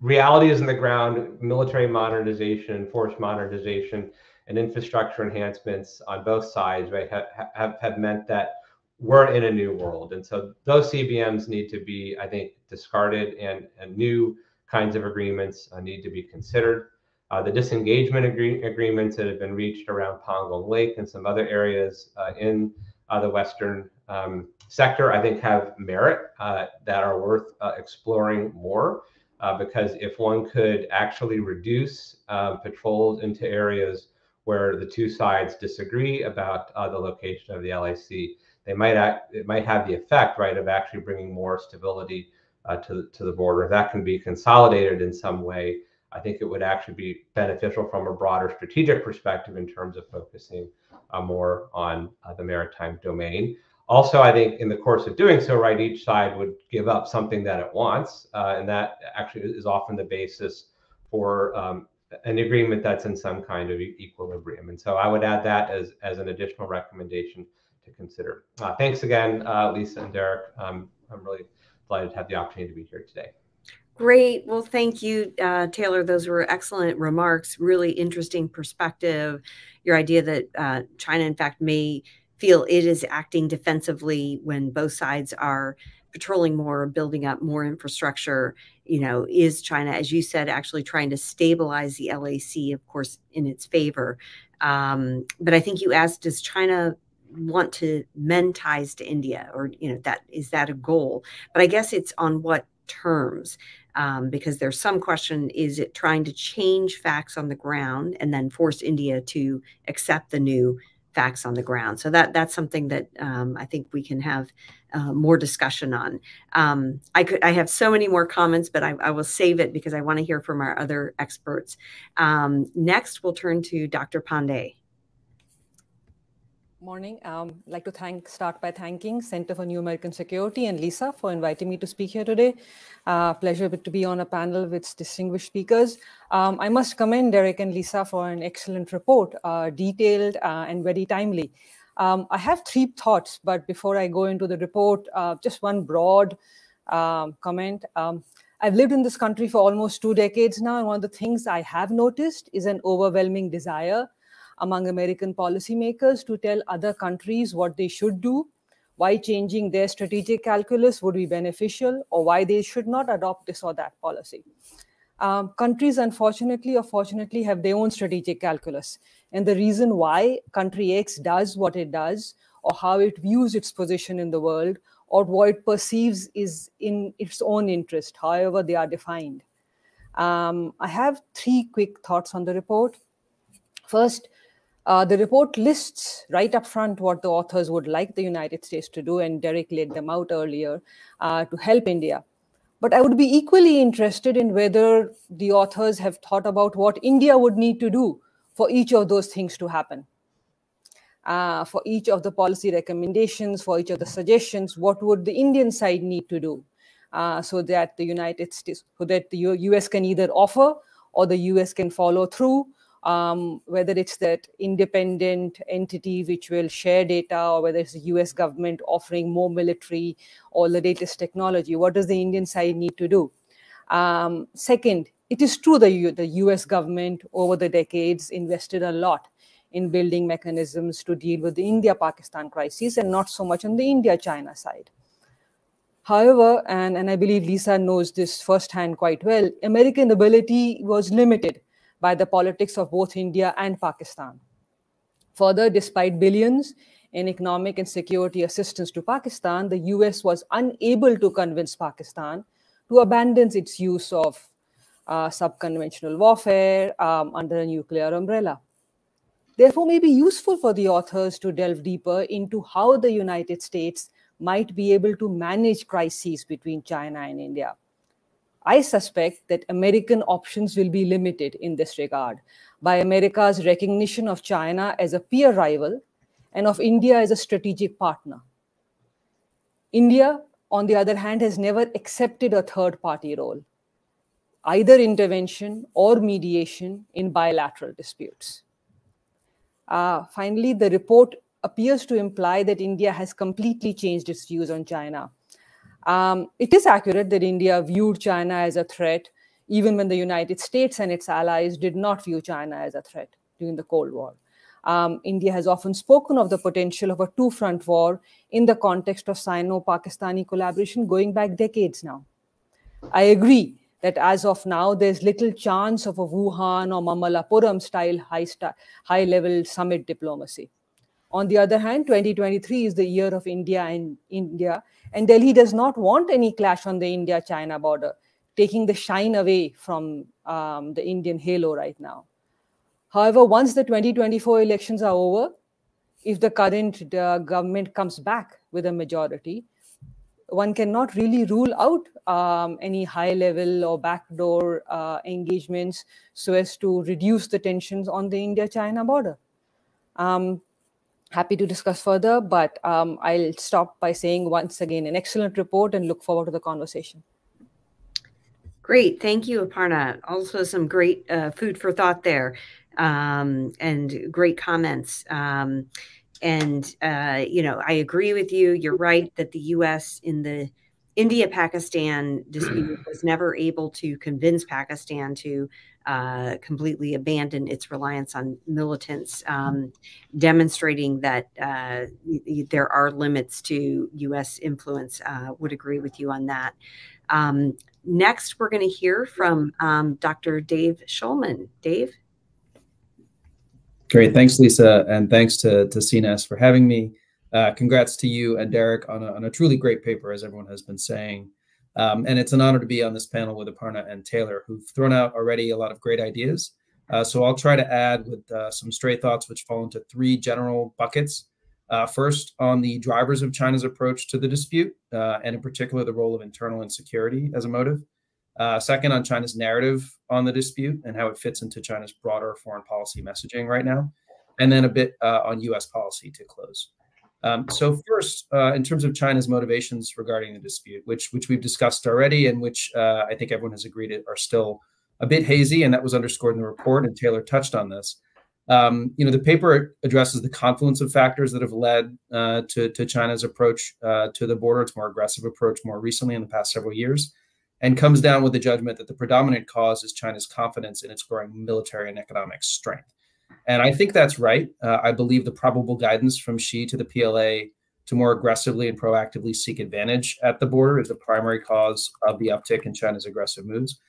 reality is in the ground. Military modernization, force modernization and infrastructure enhancements on both sides right, have, have, have meant that we're in a new world. And so those CBMs need to be, I think, discarded and, and new kinds of agreements uh, need to be considered. Uh, the disengagement agree agreements that have been reached around Pangong Lake and some other areas uh, in uh, the Western um, sector, I think, have merit uh, that are worth uh, exploring more. because if one could actually reduce patrols into areas where the two sides disagree about the location of the LAC, they might act, it might have the effect, right, of actually bringing more stability uh, to, to the border. If that can be consolidated in some way, I think it would actually be beneficial from a broader strategic perspective in terms of focusing uh, more on uh, the maritime domain. Also, I think in the course of doing so, right, each side would give up something that it wants, uh, and that actually is often the basis for um, an agreement that's in some kind of equilibrium. And so I would add that as, as an additional recommendation to consider. Uh, thanks again, uh, Lisa and Derek. Um, I'm really delighted to have the opportunity to be here today. Great. Well, thank you, uh, Taylor. Those were excellent remarks. Really interesting perspective. Your idea that uh, China, in fact, may feel it is acting defensively when both sides are patrolling more, building up more infrastructure. You know, is China, as you said, actually trying to stabilize the LAC, of course, in its favor? Um, but I think you asked, does China want to mend ties to India, or you know, that is that a goal? But I guess it's on what terms um, because there's some question is it trying to change facts on the ground and then force India to accept the new facts on the ground? So that that's something that um, I think we can have uh, more discussion on. Um, I could I have so many more comments, but I, I will save it because I want to hear from our other experts. Um, next, we'll turn to Dr. Pande. Morning. Um, I'd like to thank, start by thanking Center for New American Security and Lisa for inviting me to speak here today. Uh, pleasure to be on a panel with distinguished speakers. Um, I must commend Derek and Lisa for an excellent report, uh, detailed uh, and very timely. Um, I have three thoughts, but before I go into the report, uh, just one broad um, comment. Um, I've lived in this country for almost two decades now, and one of the things I have noticed is an overwhelming desire among American policymakers to tell other countries what they should do, why changing their strategic calculus would be beneficial, or why they should not adopt this or that policy. Um, countries, unfortunately or fortunately, have their own strategic calculus. And the reason why country X does what it does, or how it views its position in the world, or what it perceives is in its own interest, however they are defined. Um, I have three quick thoughts on the report. First, uh, the report lists right up front what the authors would like the United States to do, and Derek laid them out earlier uh, to help India. But I would be equally interested in whether the authors have thought about what India would need to do for each of those things to happen. Uh, for each of the policy recommendations, for each of the suggestions, what would the Indian side need to do uh, so that the United States, so that the US can either offer or the US can follow through um, whether it's that independent entity which will share data or whether it's the US government offering more military or the latest technology. What does the Indian side need to do? Um, second, it is true that the US government over the decades invested a lot in building mechanisms to deal with the India-Pakistan crisis and not so much on the India-China side. However, and, and I believe Lisa knows this firsthand quite well, American ability was limited by the politics of both India and Pakistan. Further, despite billions in economic and security assistance to Pakistan, the US was unable to convince Pakistan to abandon its use of uh, subconventional warfare um, under a nuclear umbrella. Therefore, may be useful for the authors to delve deeper into how the United States might be able to manage crises between China and India. I suspect that American options will be limited in this regard by America's recognition of China as a peer rival and of India as a strategic partner. India, on the other hand, has never accepted a third party role, either intervention or mediation in bilateral disputes. Uh, finally, the report appears to imply that India has completely changed its views on China um, it is accurate that India viewed China as a threat, even when the United States and its allies did not view China as a threat during the Cold War. Um, India has often spoken of the potential of a two front war in the context of Sino Pakistani collaboration going back decades now. I agree that as of now, there's little chance of a Wuhan or Mamallapuram style high, high level summit diplomacy. On the other hand, 2023 is the year of India and India, and Delhi does not want any clash on the India-China border, taking the shine away from um, the Indian halo right now. However, once the 2024 elections are over, if the current uh, government comes back with a majority, one cannot really rule out um, any high level or backdoor uh, engagements so as to reduce the tensions on the India China border. Um, happy to discuss further, but um, I'll stop by saying once again an excellent report and look forward to the conversation. Great. Thank you, Aparna. Also, some great uh, food for thought there um, and great comments. Um, and, uh, you know, I agree with you. You're right that the U.S. in the India Pakistan dispute was never able to convince Pakistan to uh, completely abandon its reliance on militants, um, demonstrating that uh, there are limits to U.S. influence. Uh, would agree with you on that. Um, next, we're going to hear from um, Dr. Dave Shullman. Dave? Great. Thanks, Lisa. And thanks to, to CNAS for having me. Uh, congrats to you and Derek on a, on a, truly great paper, as everyone has been saying. Um, and it's an honor to be on this panel with Aparna and Taylor, who've thrown out already a lot of great ideas. Uh, so I'll try to add with uh, some stray thoughts, which fall into three general buckets. Uh, first, on the drivers of China's approach to the dispute, uh, and in particular, the role of internal insecurity as a motive. Uh, second, on China's narrative on the dispute and how it fits into China's broader foreign policy messaging right now. And then a bit uh, on US policy to close. Um, so first, uh, in terms of China's motivations regarding the dispute, which which we've discussed already, and which uh, I think everyone has agreed are still a bit hazy, and that was underscored in the report, and Taylor touched on this. Um, you know, the paper addresses the confluence of factors that have led uh, to, to China's approach uh, to the border, its more aggressive approach more recently in the past several years, and comes down with the judgment that the predominant cause is China's confidence in its growing military and economic strength. And I think that's right. Uh, I believe the probable guidance from Xi to the PLA to more aggressively and proactively seek advantage at the border is the primary cause of the uptick in China's aggressive moves.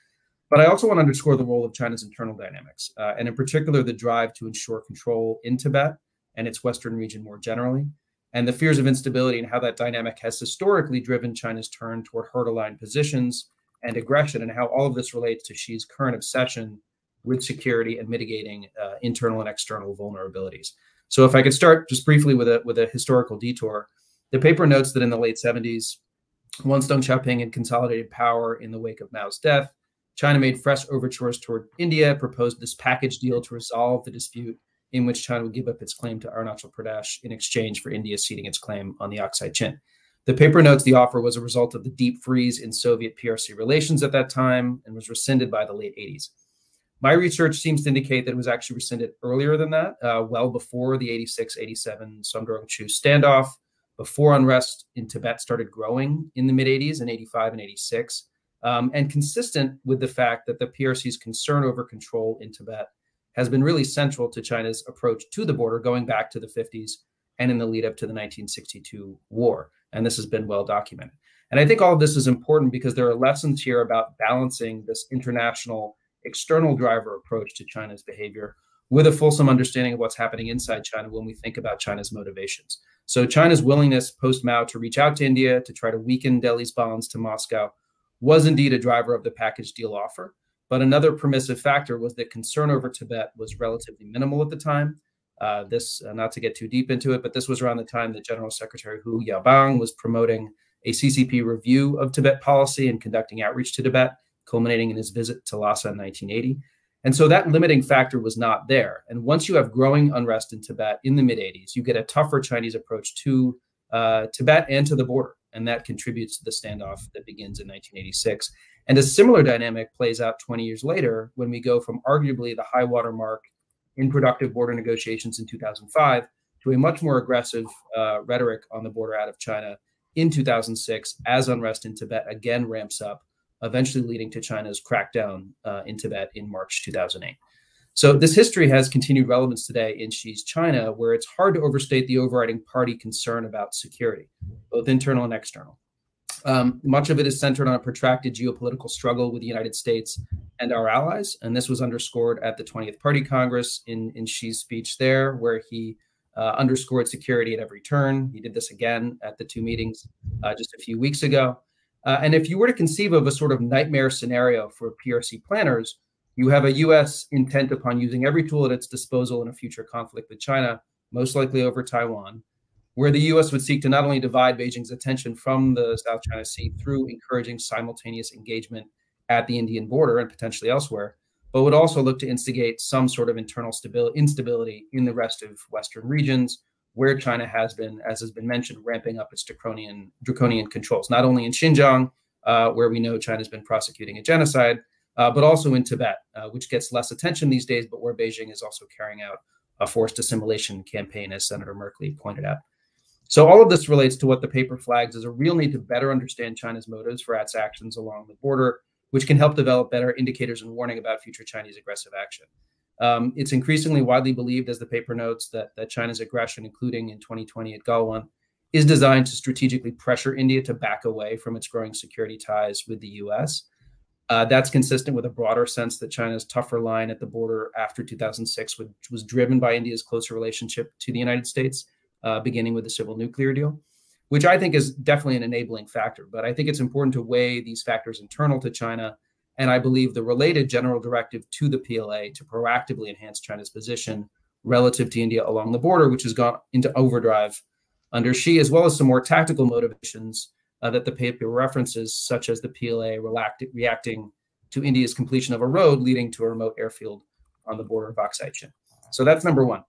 But I also want to underscore the role of China's internal dynamics, uh, and in particular, the drive to ensure control in Tibet and its Western region more generally, and the fears of instability and how that dynamic has historically driven China's turn toward herd aligned positions and aggression, and how all of this relates to Xi's current obsession with security and mitigating uh, internal and external vulnerabilities. So, if I could start just briefly with a with a historical detour, the paper notes that in the late 70s, once Deng Xiaoping had consolidated power in the wake of Mao's death, China made fresh overtures toward India, proposed this package deal to resolve the dispute in which China would give up its claim to Arunachal Pradesh in exchange for India ceding its claim on the Aksai Chin. The paper notes the offer was a result of the deep freeze in Soviet PRC relations at that time and was rescinded by the late 80s. My research seems to indicate that it was actually rescinded earlier than that, uh, well before the 86 87 Sumdorong Chu standoff, before unrest in Tibet started growing in the mid 80s in 85 and 86 um, and consistent with the fact that the PRC's concern over control in Tibet has been really central to China's approach to the border going back to the 50s and in the lead up to the 1962 war. And this has been well documented. And I think all of this is important because there are lessons here about balancing this international external driver approach to China's behavior with a fulsome understanding of what's happening inside China when we think about China's motivations. So China's willingness post Mao to reach out to India to try to weaken Delhi's bonds to Moscow was indeed a driver of the package deal offer. But another permissive factor was that concern over Tibet was relatively minimal at the time. Uh, this, uh, not to get too deep into it, but this was around the time that General Secretary Hu Yaobang was promoting a CCP review of Tibet policy and conducting outreach to Tibet, culminating in his visit to Lhasa in 1980. And so that limiting factor was not there. And once you have growing unrest in Tibet in the mid 80s, you get a tougher Chinese approach to uh, Tibet and to the border and that contributes to the standoff that begins in 1986. And a similar dynamic plays out 20 years later when we go from arguably the high water mark in productive border negotiations in 2005 to a much more aggressive uh, rhetoric on the border out of China in 2006 as unrest in Tibet again ramps up, eventually leading to China's crackdown uh, in Tibet in March 2008. So this history has continued relevance today in Xi's China, where it's hard to overstate the overriding party concern about security, both internal and external. Um, much of it is centered on a protracted geopolitical struggle with the United States and our allies, and this was underscored at the 20th Party Congress in, in Xi's speech there, where he uh, underscored security at every turn. He did this again at the two meetings uh, just a few weeks ago. Uh, and if you were to conceive of a sort of nightmare scenario for PRC planners, you have a U.S. intent upon using every tool at its disposal in a future conflict with China, most likely over Taiwan, where the U.S. would seek to not only divide Beijing's attention from the South China Sea through encouraging simultaneous engagement at the Indian border and potentially elsewhere, but would also look to instigate some sort of internal stability, instability in the rest of Western regions where China has been, as has been mentioned, ramping up its draconian, draconian controls, not only in Xinjiang, uh, where we know China's been prosecuting a genocide, uh, but also in Tibet, uh, which gets less attention these days, but where Beijing is also carrying out a forced assimilation campaign, as Senator Merkley pointed out. So all of this relates to what the paper flags as a real need to better understand China's motives for its actions along the border, which can help develop better indicators and warning about future Chinese aggressive action. Um, it's increasingly widely believed, as the paper notes, that, that China's aggression, including in 2020 at Galwan, is designed to strategically pressure India to back away from its growing security ties with the US. Uh, that's consistent with a broader sense that China's tougher line at the border after 2006 was, was driven by India's closer relationship to the United States, uh, beginning with the civil nuclear deal, which I think is definitely an enabling factor. But I think it's important to weigh these factors internal to China. And I believe the related general directive to the PLA to proactively enhance China's position relative to India along the border, which has gone into overdrive under Xi, as well as some more tactical motivations uh, that the paper references, such as the PLA reacting to India's completion of a road leading to a remote airfield on the border of Chin. So that's number one.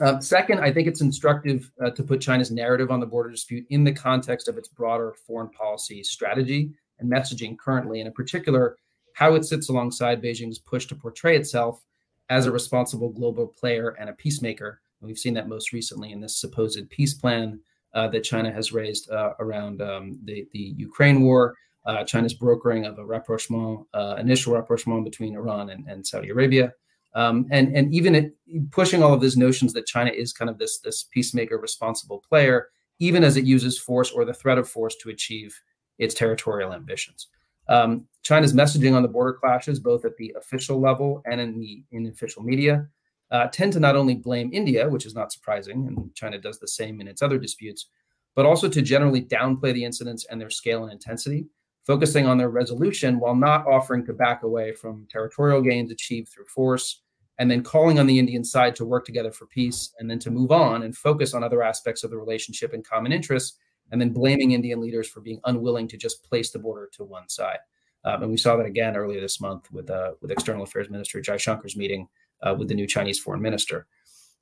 Uh, second, I think it's instructive uh, to put China's narrative on the border dispute in the context of its broader foreign policy strategy and messaging currently, and in particular, how it sits alongside Beijing's push to portray itself as a responsible global player and a peacemaker and we've seen that most recently in this supposed peace plan uh, that China has raised uh, around um, the, the Ukraine war, uh, China's brokering of a rapprochement, uh, initial rapprochement between Iran and, and Saudi Arabia. Um, and, and even it, pushing all of these notions that China is kind of this, this peacemaker, responsible player, even as it uses force or the threat of force to achieve its territorial ambitions. Um, China's messaging on the border clashes, both at the official level and in the in official media, uh, tend to not only blame India, which is not surprising, and China does the same in its other disputes, but also to generally downplay the incidents and their scale and intensity, focusing on their resolution while not offering to back away from territorial gains achieved through force, and then calling on the Indian side to work together for peace, and then to move on and focus on other aspects of the relationship and common interests, and then blaming Indian leaders for being unwilling to just place the border to one side. Um, and we saw that again earlier this month with uh, with External Affairs Minister Jaishankar's meeting uh, with the new Chinese foreign minister.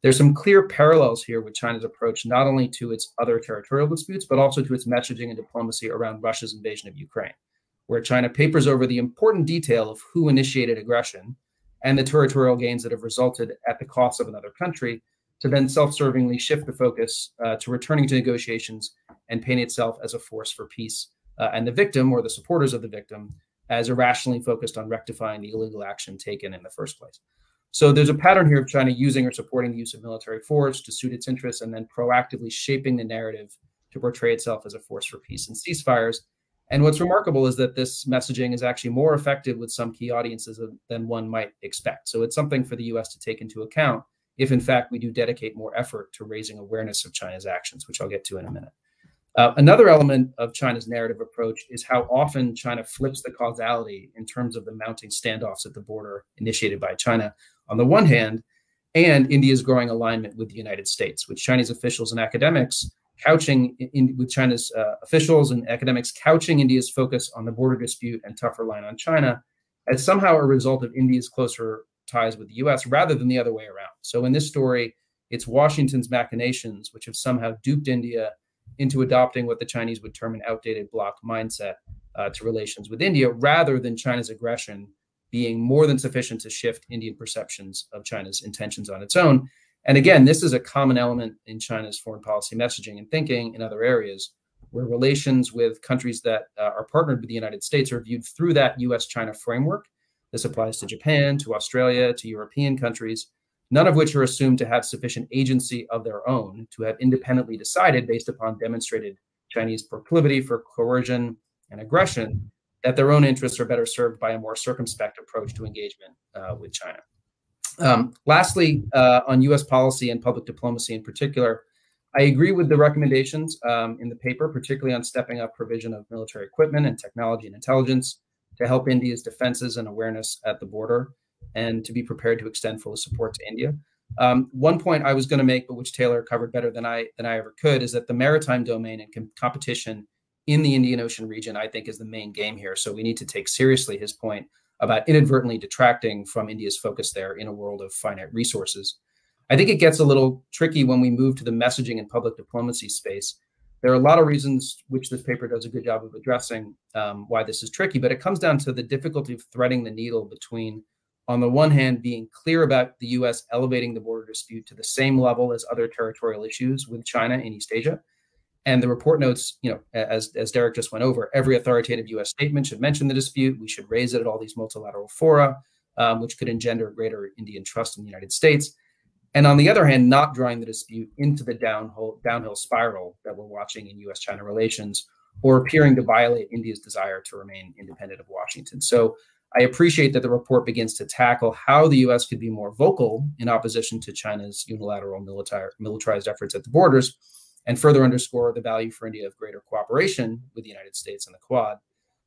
There's some clear parallels here with China's approach, not only to its other territorial disputes, but also to its messaging and diplomacy around Russia's invasion of Ukraine, where China papers over the important detail of who initiated aggression and the territorial gains that have resulted at the cost of another country, to then self servingly shift the focus uh, to returning to negotiations and paint itself as a force for peace, uh, and the victim or the supporters of the victim as irrationally focused on rectifying the illegal action taken in the first place. So there's a pattern here of China using or supporting the use of military force to suit its interests and then proactively shaping the narrative to portray itself as a force for peace and ceasefires. And what's remarkable is that this messaging is actually more effective with some key audiences than one might expect. So it's something for the US to take into account if, in fact, we do dedicate more effort to raising awareness of China's actions, which I'll get to in a minute. Uh, another element of China's narrative approach is how often China flips the causality in terms of the mounting standoffs at the border initiated by China on the one hand, and India's growing alignment with the United States, with Chinese officials and academics couching in, with China's uh, officials and academics couching India's focus on the border dispute and tougher line on China as somehow a result of India's closer ties with the U.S. rather than the other way around. So in this story, it's Washington's machinations which have somehow duped India into adopting what the Chinese would term an outdated bloc mindset uh, to relations with India, rather than China's aggression being more than sufficient to shift Indian perceptions of China's intentions on its own. And again, this is a common element in China's foreign policy messaging and thinking in other areas, where relations with countries that uh, are partnered with the United States are viewed through that US China framework. This applies to Japan, to Australia, to European countries, none of which are assumed to have sufficient agency of their own to have independently decided based upon demonstrated Chinese proclivity for coercion and aggression that their own interests are better served by a more circumspect approach to engagement uh, with China. Um, lastly, uh, on US policy and public diplomacy in particular, I agree with the recommendations um, in the paper, particularly on stepping up provision of military equipment and technology and intelligence to help India's defenses and awareness at the border and to be prepared to extend full support to India. Um, one point I was going to make, but which Taylor covered better than I than I ever could, is that the maritime domain and com competition in the Indian Ocean region, I think, is the main game here. So we need to take seriously his point about inadvertently detracting from India's focus there in a world of finite resources. I think it gets a little tricky when we move to the messaging and public diplomacy space, There are a lot of reasons which this paper does a good job of addressing um, why this is tricky, but it comes down to the difficulty of threading the needle between, on the one hand, being clear about the US elevating the border dispute to the same level as other territorial issues with China in East Asia. And the report notes, you know, as, as Derek just went over, every authoritative US statement should mention the dispute. We should raise it at all these multilateral fora, um, which could engender greater Indian trust in the United States and on the other hand, not drawing the dispute into the downhill, downhill spiral that we're watching in US China relations or appearing to violate India's desire to remain independent of Washington. So I appreciate that the report begins to tackle how the US could be more vocal in opposition to China's unilateral military, militarized efforts at the borders and further underscore the value for India of greater cooperation with the United States and the Quad,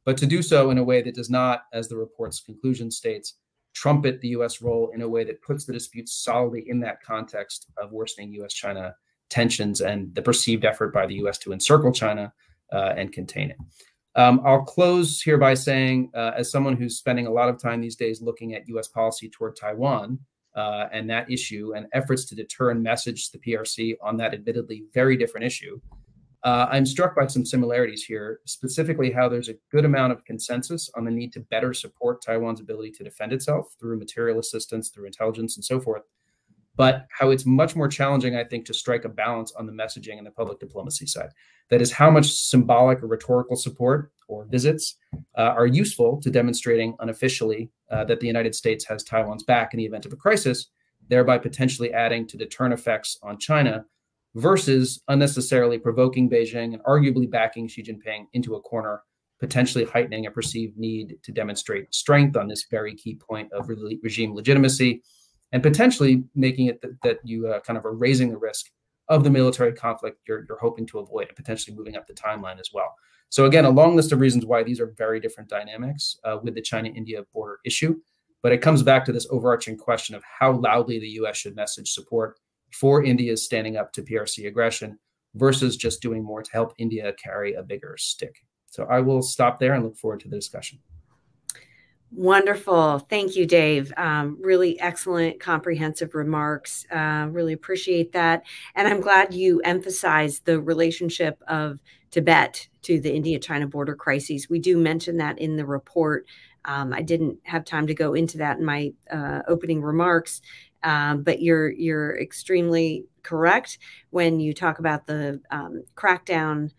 but to do so in a way that does not, as the report's conclusion states, trumpet the U.S. role in a way that puts the dispute solidly in that context of worsening U.S.-China tensions and the perceived effort by the U.S. to encircle China uh, and contain it. Um, I'll close here by saying, uh, as someone who's spending a lot of time these days looking at U.S. policy toward Taiwan uh, and that issue and efforts to deter and message the PRC on that admittedly very different issue, uh, I'm struck by some similarities here, specifically how there's a good amount of consensus on the need to better support Taiwan's ability to defend itself through material assistance, through intelligence, and so forth. But how it's much more challenging, I think, to strike a balance on the messaging and the public diplomacy side. That is, how much symbolic or rhetorical support or visits uh, are useful to demonstrating unofficially uh, that the United States has Taiwan's back in the event of a crisis, thereby potentially adding to deterrent effects on China versus unnecessarily provoking Beijing and arguably backing Xi Jinping into a corner, potentially heightening a perceived need to demonstrate strength on this very key point of re regime legitimacy, and potentially making it that, that you uh, kind of are raising the risk of the military conflict you're, you're hoping to avoid and potentially moving up the timeline as well. So again, a long list of reasons why these are very different dynamics uh, with the China-India border issue. But it comes back to this overarching question of how loudly the U.S. should message support for India's standing up to PRC aggression versus just doing more to help India carry a bigger stick. So I will stop there and look forward to the discussion. Wonderful. Thank you, Dave. Um, really excellent, comprehensive remarks. Uh, really appreciate that. And I'm glad you emphasized the relationship of Tibet to the India China border crises. We do mention that in the report. Um, I didn't have time to go into that in my uh, opening remarks, um, but you're you're extremely correct when you talk about the um, crackdown,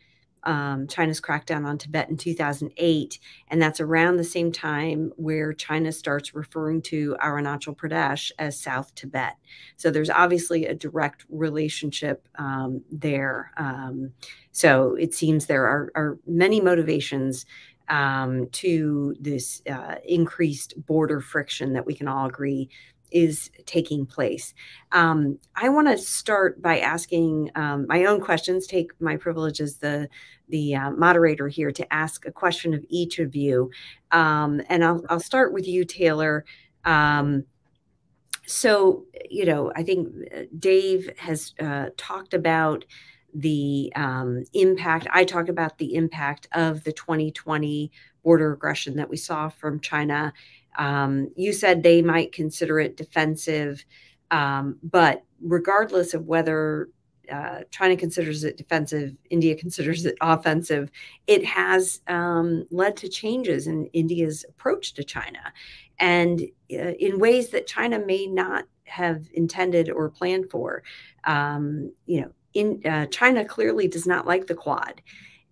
um, China's crackdown on Tibet in 2008, and that's around the same time where China starts referring to Arunachal Pradesh as South Tibet. So there's obviously a direct relationship um, there. Um, so it seems there are, are many motivations um, to this uh, increased border friction that we can all agree is taking place. Um, I want to start by asking um, my own questions. Take my privilege as the the uh, moderator here to ask a question of each of you, um, and I'll I'll start with you, Taylor. Um, so you know, I think uh, Dave has uh, talked about the um, impact. I talked about the impact of the 2020 border aggression that we saw from China um, you said they might consider it defensive, um, but regardless of whether uh, China considers it defensive, India considers it offensive, it has um, led to changes in India's approach to China and uh, in ways that China may not have intended or planned for. Um, you know, in uh, China clearly does not like the Quad.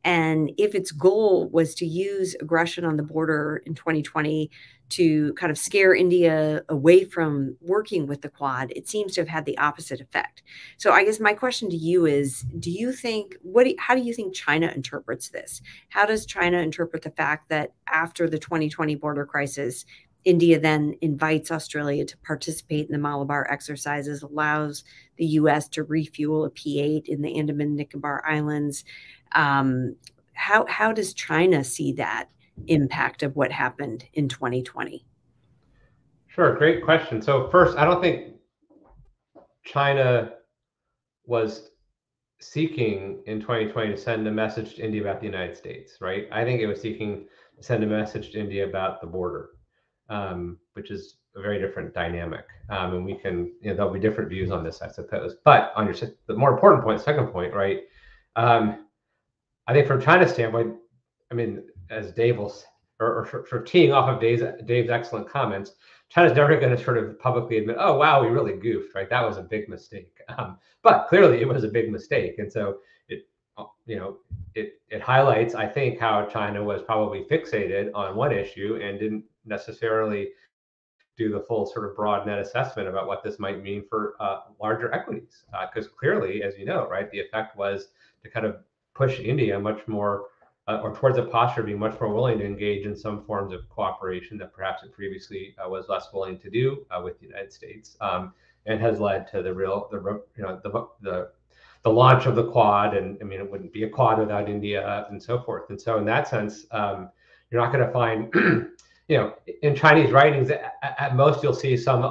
And if its goal was to use aggression on the border in 2020 to kind of scare India away from working with the Quad, it seems to have had the opposite effect. So I guess my question to you is do you think what do, how do you think China interprets this? How does China interpret the fact that after the 2020 border crisis India then invites Australia to participate in the Malabar exercises, allows the US to refuel a P 8 in the Andaman Nicobar Islands. Um, how, how does China see that impact of what happened in 2020? Sure, great question. So, first, I don't think China was seeking in 2020 to send a message to India about the United States, right? I think it was seeking to send a message to India about the border um, which is a very different dynamic. Um, and we can, you know, there'll be different views on this, I suppose. But on your, the more important point, second point, right? Um, I think from China's standpoint, I mean, as Dave will, or, or of teeing off of Dave's, Dave's excellent comments, China's never going to sort of publicly admit, oh, wow, we really goofed, right? That was a big mistake. Um, but clearly it was a big mistake. And so it, you know, it, it highlights, I think, how China was probably fixated on one issue and didn't necessarily do the full sort of broad net assessment about what this might mean for uh, larger equities. Because uh, clearly, as you know, right, the effect was to kind of push India much more uh, or towards a posture of being much more willing to engage in some forms of cooperation that perhaps it previously uh, was less willing to do uh, with the United States, um, and has led to the real the you know the the the launch of the Quad. And I mean, it wouldn't be a Quad without India and so forth. And so, in that sense, um, you're not going to find. you know, in Chinese writings, at, at most you'll see some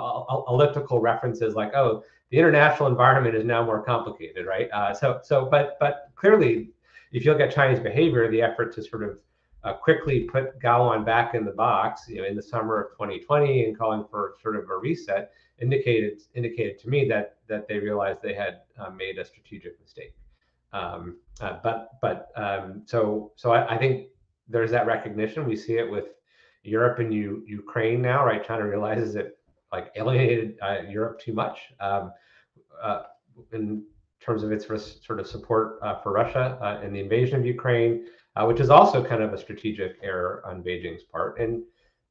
elliptical references like, "Oh, the international environment is now more complicated," right? Uh, so, so, but, but clearly, if you look at Chinese behavior, the effort to sort of uh, quickly put Galwan back in the box, you know, in the summer of 2020 and calling for sort of a reset, indicated indicated to me that that they realized they had uh, made a strategic mistake. Um, uh, but but um, so so I, I, think there's that recognition. We see it with Europe and U, Ukraine now, right? China realizes it like alienated uh, Europe too much. Um, uh, in terms of its sort of support uh, for Russia uh, in the invasion of Ukraine, uh, which is also kind of a strategic error on Beijing's part. And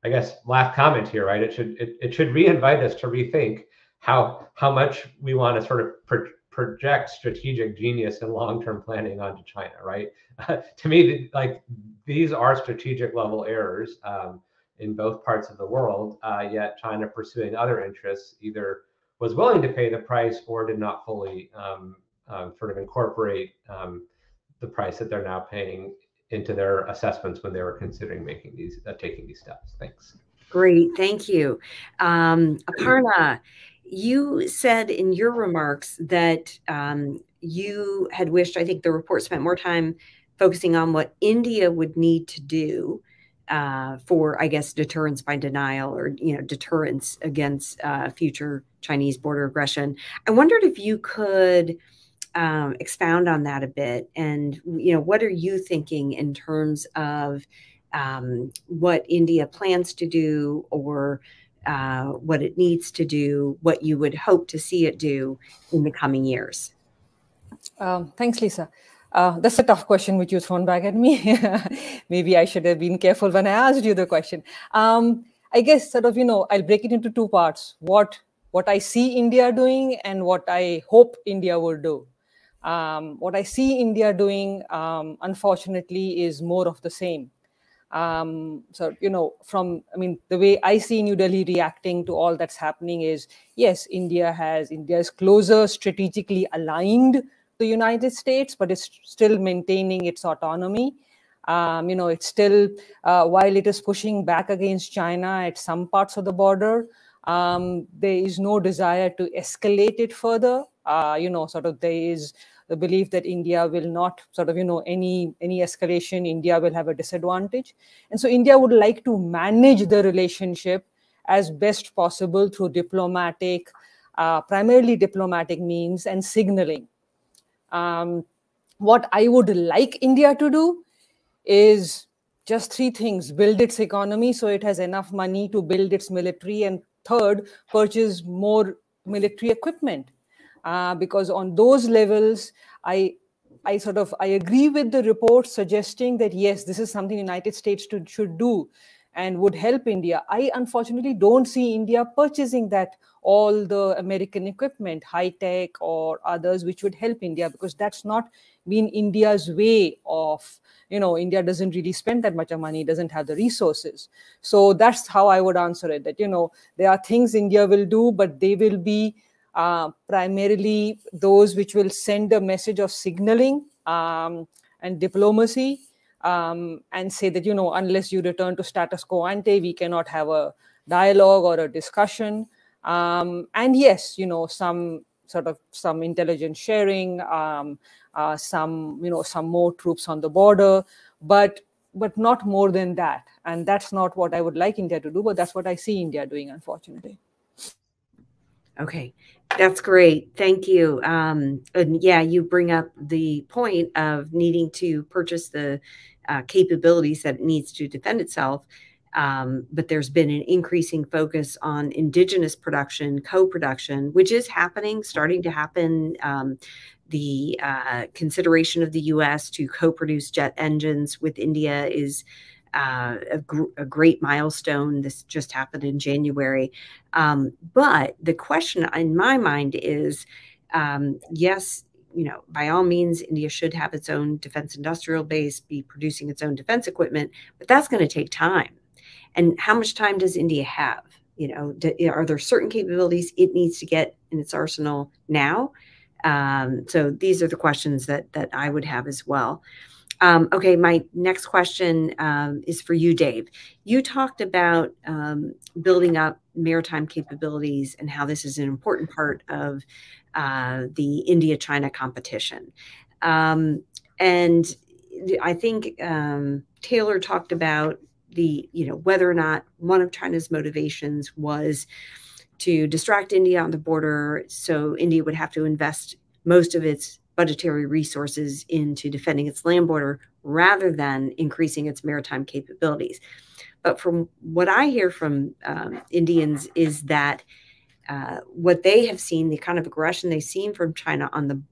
I guess last comment here, right? It should it, it should reinvite us to rethink how how much we want to sort of pro project strategic genius and long-term planning onto China, right? to me, like these are strategic level errors um, in both parts of the world. Uh, yet China pursuing other interests either was willing to pay the price or did not fully um, um, sort of incorporate um, the price that they're now paying into their assessments when they were considering making these uh, taking these steps. Thanks. Great, thank you, um, Aparna. You said in your remarks that um, you had wished. I think the report spent more time focusing on what India would need to do uh, for, I guess, deterrence by denial or you know deterrence against uh, future Chinese border aggression. I wondered if you could um, expound on that a bit, and you know, what are you thinking in terms of um, what India plans to do or uh, what it needs to do, what you would hope to see it do in the coming years? Um, thanks, Lisa. Uh, that's a tough question which you thrown back at me. Maybe I should have been careful when I asked you the question. Um, I guess sort of, you know, I'll break it into two parts. What what I see India doing and what I hope India will do. Um, what I see India doing, um, unfortunately, is more of the same. Um, so, you know, from, I mean, the way I see New Delhi reacting to all that's happening is, yes, India has, India is closer, strategically aligned to the United States, but it's still maintaining its autonomy. Um, you know, it's still, uh, while it is pushing back against China at some parts of the border, um, there is no desire to escalate it further. Uh, you know, sort of there is the belief that India will not sort of, you know, any any escalation, India will have a disadvantage. And so India would like to manage the relationship as best possible through diplomatic, uh, primarily diplomatic means and signaling. Um, what I would like India to do is just three things build its economy so it has enough money to build its military and third purchase more military equipment uh, because on those levels i i sort of i agree with the report suggesting that yes this is something united states to, should do and would help india. I unfortunately don't see india purchasing that all the american equipment high tech or others which would help india because that's not been india's way of you know india doesn't really spend that much of money doesn't have the resources. So that's how i would answer it that you know there are things india will do but they will be uh, primarily those which will send a message of signaling um, and diplomacy um, and say that, you know, unless you return to status quo ante, we cannot have a dialogue or a discussion. Um, and yes, you know, some sort of some intelligence sharing, um, uh, some, you know, some more troops on the border, but but not more than that. And that's not what I would like India to do, but that's what I see India doing, unfortunately. Okay. That's great. Thank you. Um, and yeah, you bring up the point of needing to purchase the uh, capabilities that it needs to defend itself. Um, but there's been an increasing focus on indigenous production, co-production, which is happening, starting to happen. Um, the uh, consideration of the U.S. to co-produce jet engines with India is uh, a, gr a, great milestone. This just happened in January. Um, but the question in my mind is, um, yes, you know, by all means, India should have its own defense industrial base, be producing its own defense equipment, but that's going to take time. And how much time does India have? You know, do, are there certain capabilities it needs to get in its arsenal now? Um, so these are the questions that that I would have as well. Um, okay, my next question um, is for you, Dave. You talked about um, building up maritime capabilities and how this is an important part of uh, the India-China competition. Um, and I think um, Taylor talked about the, you know, whether or not one of China's motivations was to distract India on the border, so India would have to invest most of its budgetary resources into defending its land border rather than increasing its maritime capabilities. But from what I hear from um, Indians is that uh, what they have seen, the kind of aggression they've seen from China on the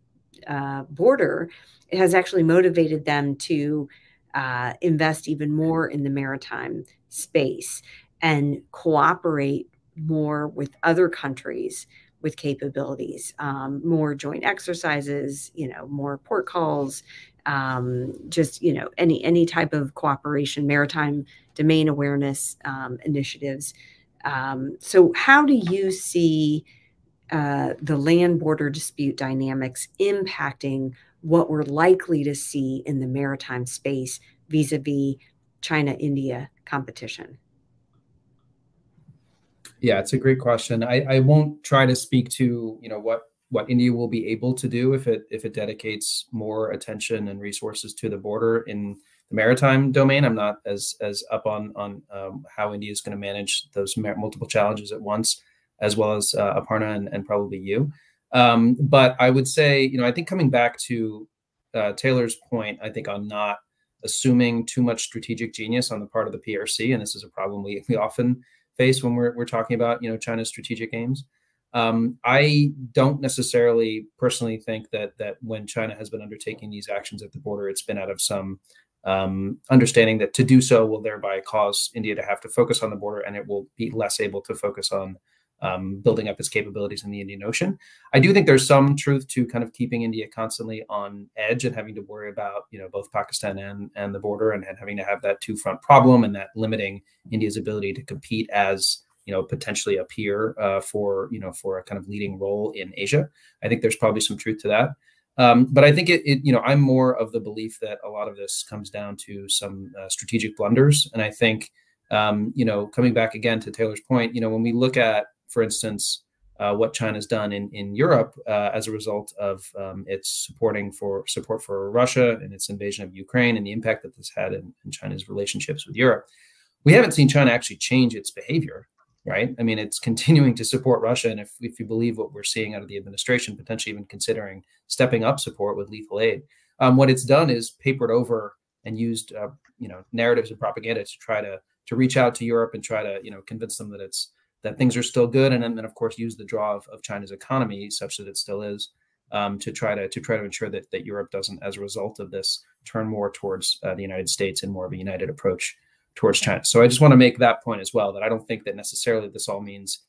uh, border, has actually motivated them to uh, invest even more in the maritime space and cooperate more with other countries with capabilities, um, more joint exercises, you know, more port calls, um, just you know, any any type of cooperation, maritime domain awareness um, initiatives. Um, so, how do you see uh, the land border dispute dynamics impacting what we're likely to see in the maritime space vis-a-vis China-India competition? Yeah, it's a great question. I, I won't try to speak to you know what what India will be able to do if it if it dedicates more attention and resources to the border in the maritime domain. I'm not as as up on on um, how India is going to manage those multiple challenges at once, as well as uh, Aparna and, and probably you. Um, but I would say, you know, I think coming back to uh, Taylor's point, I think on not assuming too much strategic genius on the part of the PRC, and this is a problem we, we often face when we're, we're talking about you know China's strategic aims. Um, I don't necessarily personally think that that when China has been undertaking these actions at the border, it's been out of some um, understanding that to do so will thereby cause India to have to focus on the border, and it will be less able to focus on um, building up its capabilities in the Indian Ocean. I do think there's some truth to kind of keeping India constantly on edge and having to worry about, you know, both Pakistan and, and the border and, and having to have that two front problem and that limiting India's ability to compete as, you know, potentially a peer uh, for, you know, for a kind of leading role in Asia. I think there's probably some truth to that. Um, but I think it, it, you know, I'm more of the belief that a lot of this comes down to some uh, strategic blunders. And I think, um, you know, coming back again to Taylor's point, you know, when we look at for instance, uh, what China's done in in Europe uh, as a result of um, its supporting for support for Russia and its invasion of Ukraine and the impact that this had in, in, China's relationships with Europe. We haven't seen China actually change its behavior, right? I mean, it's continuing to support Russia, and if if you believe what we're seeing out of the administration, potentially even considering stepping up support with lethal aid, um, what it's done is papered over and used uh, you know narratives and propaganda to try to to reach out to Europe and try to you know convince them that it's that things are still good, and then of course use the draw of, of China's economy such that it still is um, to try to to try to ensure that that Europe doesn't, as a result of this, turn more towards uh, the United States and more of a united approach towards China. So I just want to make that point as well that I don't think that necessarily this all means,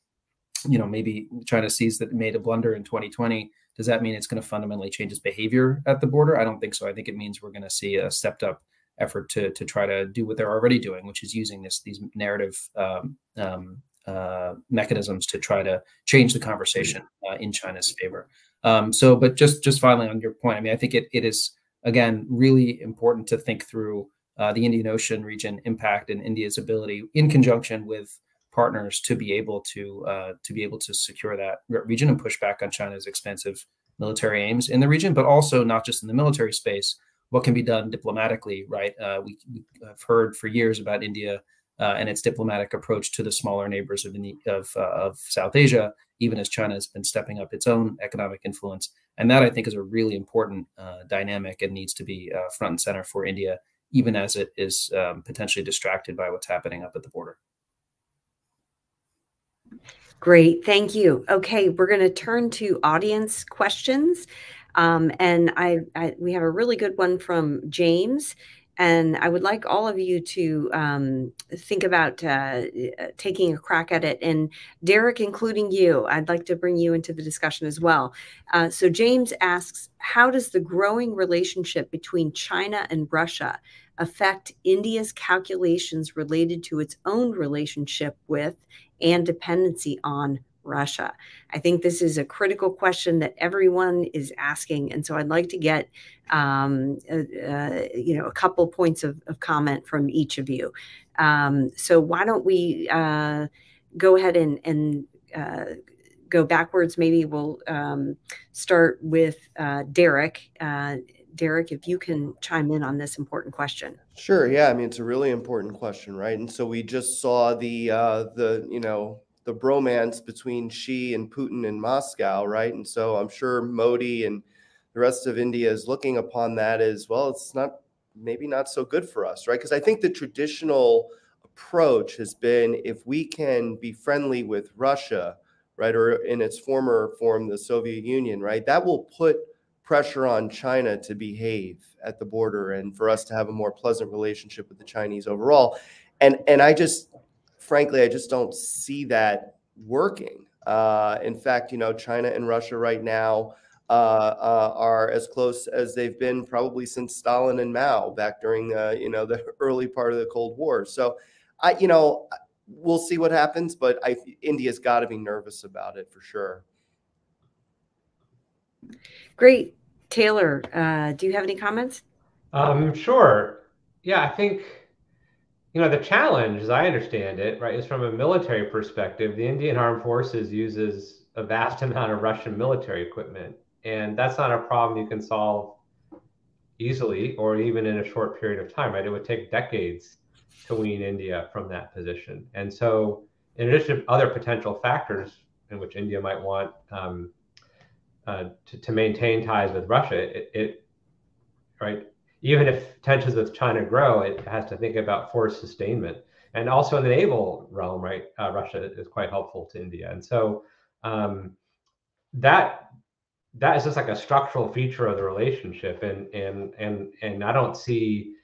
you know, maybe China sees that it made a blunder in 2020. Does that mean it's going to fundamentally change its behavior at the border? I don't think so. I think it means we're going to see a stepped up effort to to try to do what they're already doing, which is using this these narrative um, um, uh, mechanisms to try to change the conversation uh, in China's favor. Um, so, but just just finally on your point, I mean, I think it it is again really important to think through uh, the Indian Ocean region impact and India's ability, in conjunction with partners, to be able to uh, to be able to secure that region and push back on China's expansive military aims in the region, but also not just in the military space. What can be done diplomatically, right? Uh, we, we have heard for years about India uh, and its diplomatic approach to the smaller neighbors of, of, uh, of South Asia, even as China has been stepping up its own economic influence. And that I think is a really important uh, dynamic and needs to be uh, front and center for India, even as it is um, potentially distracted by what's happening up at the border. Great, thank you. Okay, we're going to turn to audience questions. Um, and I, I, we have a really good one from James. And I would like all of you to um, think about uh, taking a crack at it. And Derek, including you, I'd like to bring you into the discussion as well. Uh, so James asks, how does the growing relationship between China and Russia affect India's calculations related to its own relationship with and dependency on Russia? I think this is a critical question that everyone is asking, and so I'd like to get um, uh, uh, you know a couple points of, of, comment from each of you. Um, so why don't we uh, go ahead and, and uh, go backwards? Maybe we'll um, start with uh, Derek. Uh, Derek, if you can chime in on this important question. Sure. Yeah. I mean, it's a really important question, right? And so we just saw the the you know the bromance between Xi and Putin in Moscow, right? And so I'm sure Modi and the rest of India is looking upon that as well. It's not maybe not so good for us, right? Because I think the traditional approach has been if we can be friendly with Russia, right, or in its former form, the Soviet Union, right, that will put pressure on China to behave at the border and for us to have a more pleasant relationship with the Chinese overall. And and I just frankly, I just don't see that working. Uh, in fact, you know, China and Russia right now uh, uh, are as close as they've been probably since Stalin and Mao back during the, you know, the early part of the Cold War. So, I, you know, we'll see what happens, but I, India's got to be nervous about it for sure. Great. Taylor, uh, do you have any comments? Um, sure. Yeah, I think you know, the challenge, as I understand it, right, is from a military perspective, the Indian Armed Forces uses a vast amount of Russian military equipment. And that's not a problem you can solve easily or even in a short period of time, right? It would take decades to wean India from that position. And so, in addition to other potential factors in which India might want um, uh, to, to, maintain ties with Russia, it, it right even if tensions with China grow, it has to think about force sustainment. And also in the naval realm, right, uh, Russia is quite helpful to India. And so um, that that is just like a structural feature of the relationship, and and and and I don't see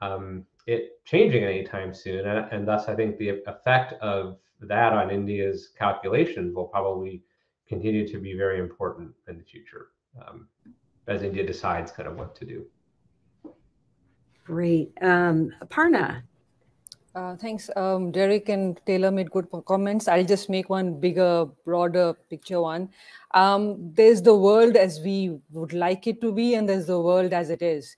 um, it changing anytime soon. And, and thus, I think the effect of that on India's calculations will probably continue to be very important in the future um, as India decides kind of what to do. Great. Um. Uh, thanks. Um, Derek and Taylor made good comments. I'll just make one bigger, broader picture one. Um, there's the world as we would like it to be, and there's the world as it is.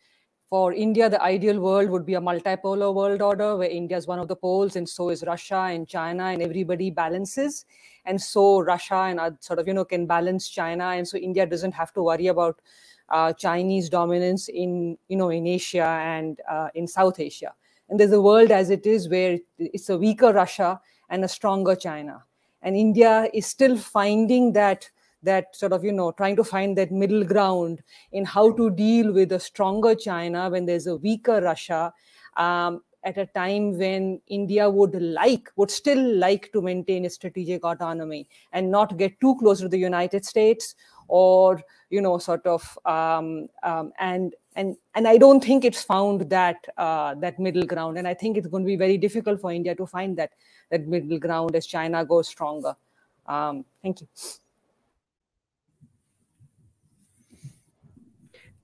For India, the ideal world would be a multipolar world order where India is one of the poles, and so is Russia and China, and everybody balances. And so Russia and sort of, you know, can balance China. And so India doesn't have to worry about uh, Chinese dominance in you know in Asia and uh, in South Asia. And there's a world as it is where it's a weaker Russia and a stronger China. And India is still finding that that sort of you know trying to find that middle ground in how to deal with a stronger China when there's a weaker Russia. Um, at a time when India would like, would still like to maintain a strategic autonomy and not get too close to the United States or you know sort of um, um, and and and I don't think it's found that uh, that middle ground, and I think it's going to be very difficult for India to find that that middle ground as China goes stronger. Um, thank you.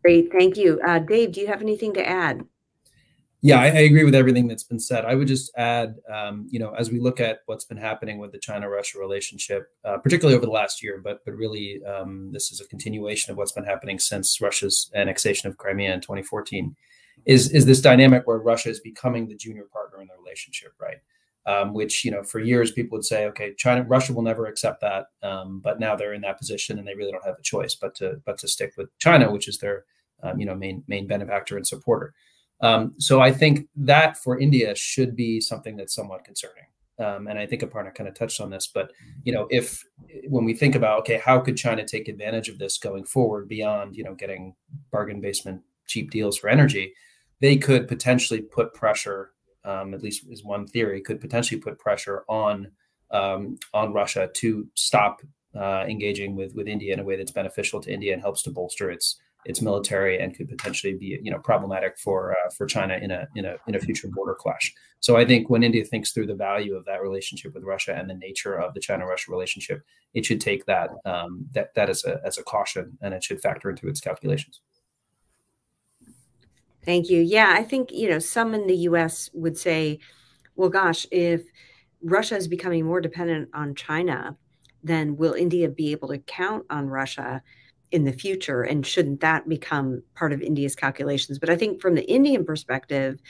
Great, thank you, uh, Dave. Do you have anything to add? Yeah, I, I, agree with everything that's been said. I would just add, um, you know, as we look at what's been happening with the China-Russia relationship, uh, particularly over the last year, but but really, um, this is a continuation of what's been happening since Russia's annexation of Crimea in 2014. Is is this dynamic where Russia is becoming the junior partner in the relationship, right? Um, which you know, for years people would say, okay, China, Russia will never accept that, um, but now they're in that position and they really don't have a choice but to but to stick with China, which is their um, you know main main benefactor and supporter. Um, so I think that for India should be something that's somewhat concerning. Um, and I think Aparna kind of touched on this, but you know, if when we think about okay, how could China take advantage of this going forward beyond you know getting bargain basement cheap deals for energy, they could potentially put pressure. Um, at least is one theory could potentially put pressure on um, on Russia to stop uh, engaging with with India in a way that's beneficial to India and helps to bolster its its military and could potentially be you know problematic for uh, for China in a in a in a future border clash. So I think when India thinks through the value of that relationship with Russia and the nature of the China-Russia relationship, it should take that um, that that as a as a caution and it should factor into its calculations. Thank you. Yeah, I think you know some in the U.S. would say, well, gosh, if Russia is becoming more dependent on China, then will India be able to count on Russia? In the future and shouldn't that become part of india's calculations? But i think from the indian perspective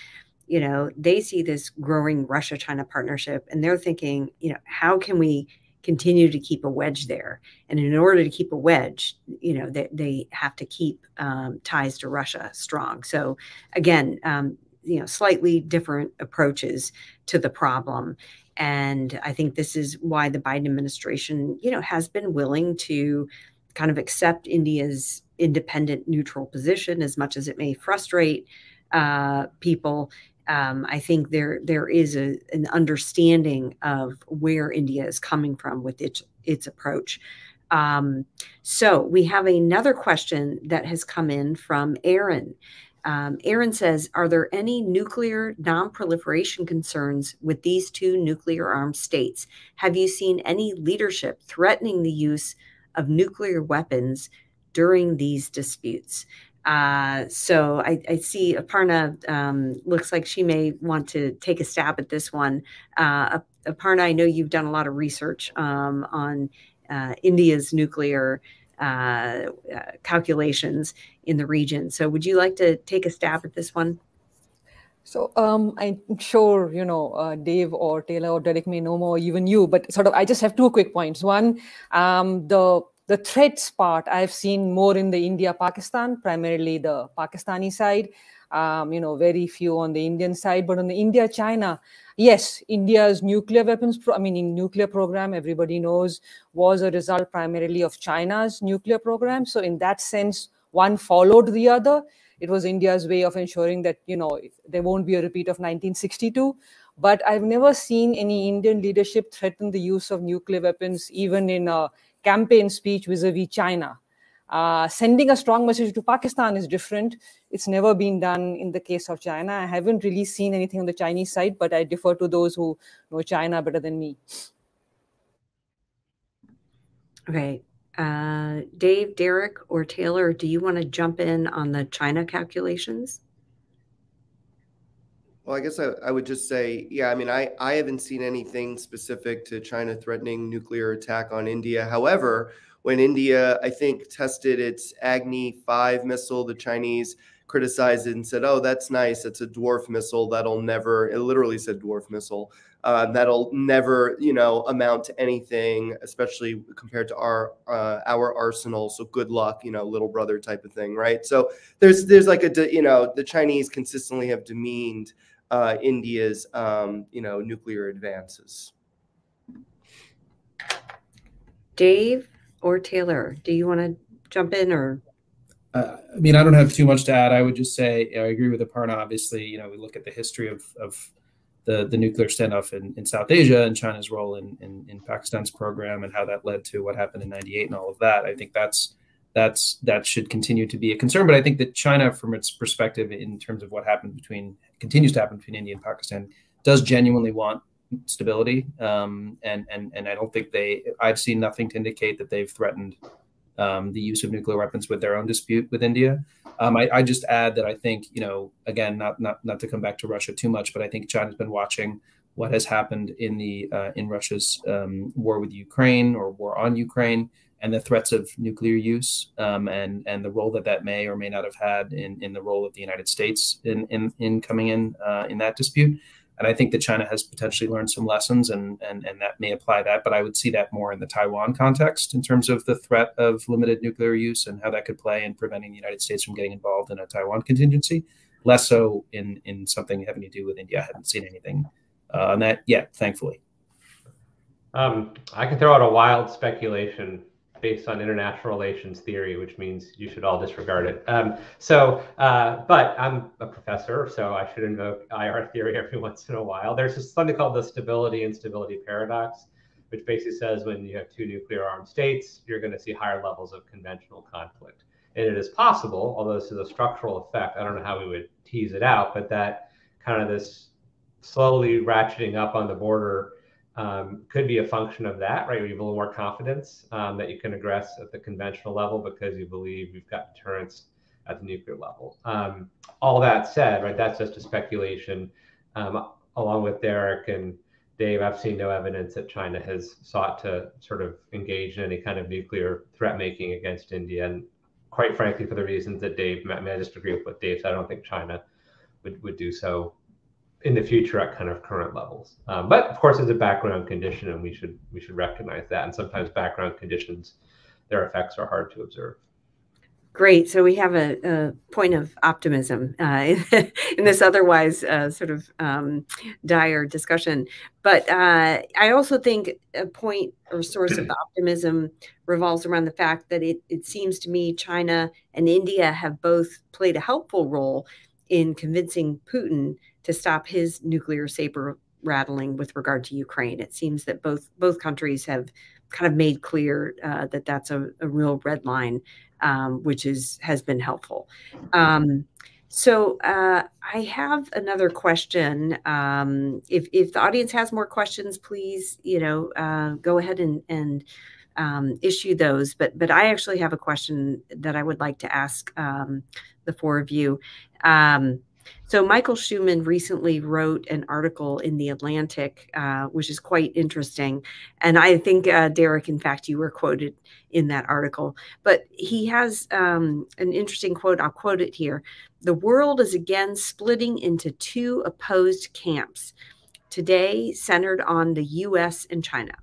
you know they see this growing russia china partnership and they're thinking you know how can we continue to keep a wedge there? And in order to keep a wedge you know they, they have to keep um, ties to russia strong. So again um, you know slightly different approaches to the problem. And i think this is why the biden administration you know has been willing to kind of accept India's independent, neutral position, as much as it may frustrate uh, people. Um, I think there there is a, an understanding of where India is coming from with its its approach. Um, so we have another question that has come in from Aaron. Um, Aaron says, "Are there any nuclear non-proliferation concerns with these two nuclear armed states? Have you seen any leadership threatening the use?" Of nuclear weapons during these disputes. Uh, so I, I, see Aparna um, looks like she may want to take a stab at this one. Uh, Aparna, I know you've done a lot of research um, on uh, India's nuclear uh, uh, calculations in the region. So would you like to take a stab at this one? So um, I'm sure you know uh, Dave or Taylor or Derek may know more, even you. But sort of, I just have two quick points. One, um, the the threats part I've seen more in the India-Pakistan, primarily the Pakistani side. Um, you know, very few on the Indian side, but on the India-China, yes, India's nuclear weapons, pro- I mean, in nuclear program, everybody knows, was a result primarily of China's nuclear program. So in that sense, one followed the other it was India's way of ensuring that you know there won't be a repeat of 1962. But I've never seen any Indian leadership threaten the use of nuclear weapons, even in a campaign speech vis-a-vis China. Uh, sending a strong message to Pakistan is different. It's never been done in the case of China. I haven't really seen anything on the Chinese side, but I defer to those who know China better than me. Okay. Uh, Dave, Derek, or Taylor, do you want to jump in on the China calculations? Well, I guess I, I, would just say, yeah, I mean, I, I haven't seen anything specific to China threatening nuclear attack on India. However, when India, I think, tested its Agni 5 missile, the Chinese criticized it and said, oh, that's nice. It's a dwarf missile that'll never, it literally said dwarf missile uh, that'll never, you know, amount to anything, especially compared to our uh, our arsenal. So good luck, you know, little brother type of thing, right? So there's there's like a you know the Chinese consistently have demeaned uh, India's um, you know nuclear advances. Dave or Taylor, do you want to jump in or? Uh, I mean, I don't have too much to add. I would just say you know, I agree with Aparna. Obviously, you know, we look at the history of of the, the nuclear standoff in, in South Asia and China's role in, in, in Pakistan's program and how that led to what happened in 98 and all of that. I think that's that's that should continue to be a concern. But I think that China, from its perspective, in terms of what happened between continues to happen between India and Pakistan, does genuinely want stability. Um, and and and I don't think they. I've seen nothing to indicate that they've threatened um, the use of nuclear weapons with their own dispute with India. Um, I, I, just add that I think, you know, again, not not not to come back to Russia too much, but I think China's been watching what has happened in the uh, in Russia's um, war with Ukraine or war on Ukraine and the threats of nuclear use um, and and the role that that may or may not have had in in the role of the United States in in, in coming in uh, in that dispute. And I think that China has potentially learned some lessons and, and, and that may apply that. But I would see that more in the Taiwan context in terms of the threat of limited nuclear use and how that could play in preventing the United States from getting involved in a Taiwan contingency. less so in in something having to do with India. I haven't seen anything uh, on that yet, thankfully. Um, I can throw out a wild speculation based on international relations theory, which means you should all disregard it. Um, so, uh, but I'm a professor, so I should invoke IR theory every once in a while. There's something called the stability instability paradox, which basically says when you have two nuclear armed states, you're going to see higher levels of conventional conflict. And it is possible, although this is a structural effect, I don't know how we would tease it out, but that kind of this slowly ratcheting up on the border um, could be a function of that, right? You have a little more confidence um, that you can aggress at the conventional level because you believe you've got deterrence at the nuclear level. Um, all that said, right, that's just a speculation. Um, along with Derek and Dave, I've seen no evidence that China has sought to sort of engage in any kind of nuclear threat making against India. And quite frankly, for the reasons that Dave, I, mean, I just agree with what Dave said. I don't think China would, would do so in the future at kind of current levels. Um, but of course, it's a background condition, and we should we should recognize that. And sometimes background conditions, their effects are hard to observe. Great. So we have a, a point of optimism uh, in this otherwise uh, sort of um, dire discussion. But uh, I also think a point or source of optimism revolves around the fact that it, it seems to me China and India have both played a helpful role in convincing Putin to stop his nuclear saber rattling with regard to Ukraine. It seems that both both countries have kind of made clear uh, that that's a, a, real red line, um, which is has been helpful. Um, so uh, I have another question. Um, if if the audience has more questions, please you know uh, go ahead and and um, issue those. But but I actually have a question that I would like to ask um, the four of you. Um, so Michael Schuman recently wrote an article in the Atlantic, uh, which is quite interesting, and I think uh, Derek, in fact, you were quoted in that article. But he has um, an interesting quote. I'll quote it here: "The world is again splitting into two opposed camps." Today, centered on the U.S. and China.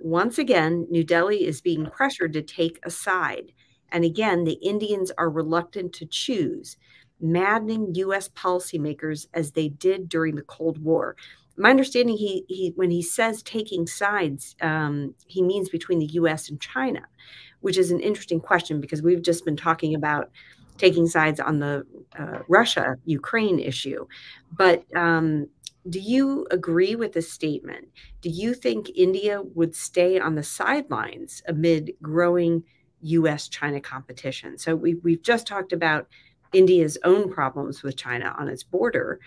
Once again, New Delhi is being pressured to take a side. And again, the Indians are reluctant to choose, maddening US policymakers as they did during the Cold War. My understanding, he, he when he says taking sides, um, he means between the US and China, which is an interesting question because we've just been talking about taking sides on the uh, Russia Ukraine issue. But um, do you agree with this statement? Do you think India would stay on the sidelines amid growing US China competition? So we, we've just talked about India's own problems with China on its border.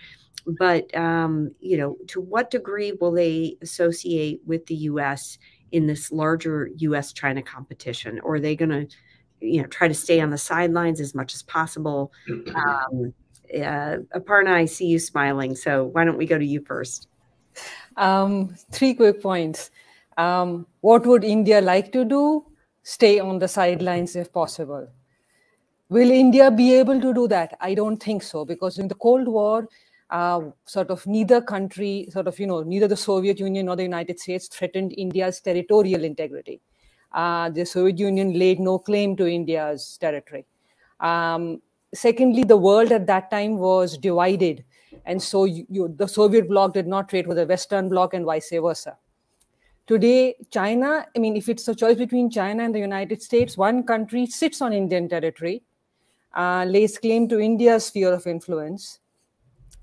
But, um, you know, to what degree will they associate with the US in this larger US China competition? Or are they going to, you know, try to stay on the sidelines as much as possible? Um, uh, Aparna, I see you smiling. So why don't we go to you first? Um, three quick points. Um, what would India like to do? Stay on the sidelines if possible. Will India be able to do that? I don't think so, because in the Cold War, uh, sort of neither country, sort of, you know, neither the Soviet Union nor the United States threatened India's territorial integrity. Uh, the Soviet Union laid no claim to India's territory. Um, secondly, the world at that time was divided. And so you, you, the Soviet bloc did not trade with the Western bloc and vice versa. Today, China, I mean, if it's a choice between China and the United States, one country sits on Indian territory, uh, lays claim to India's sphere of influence,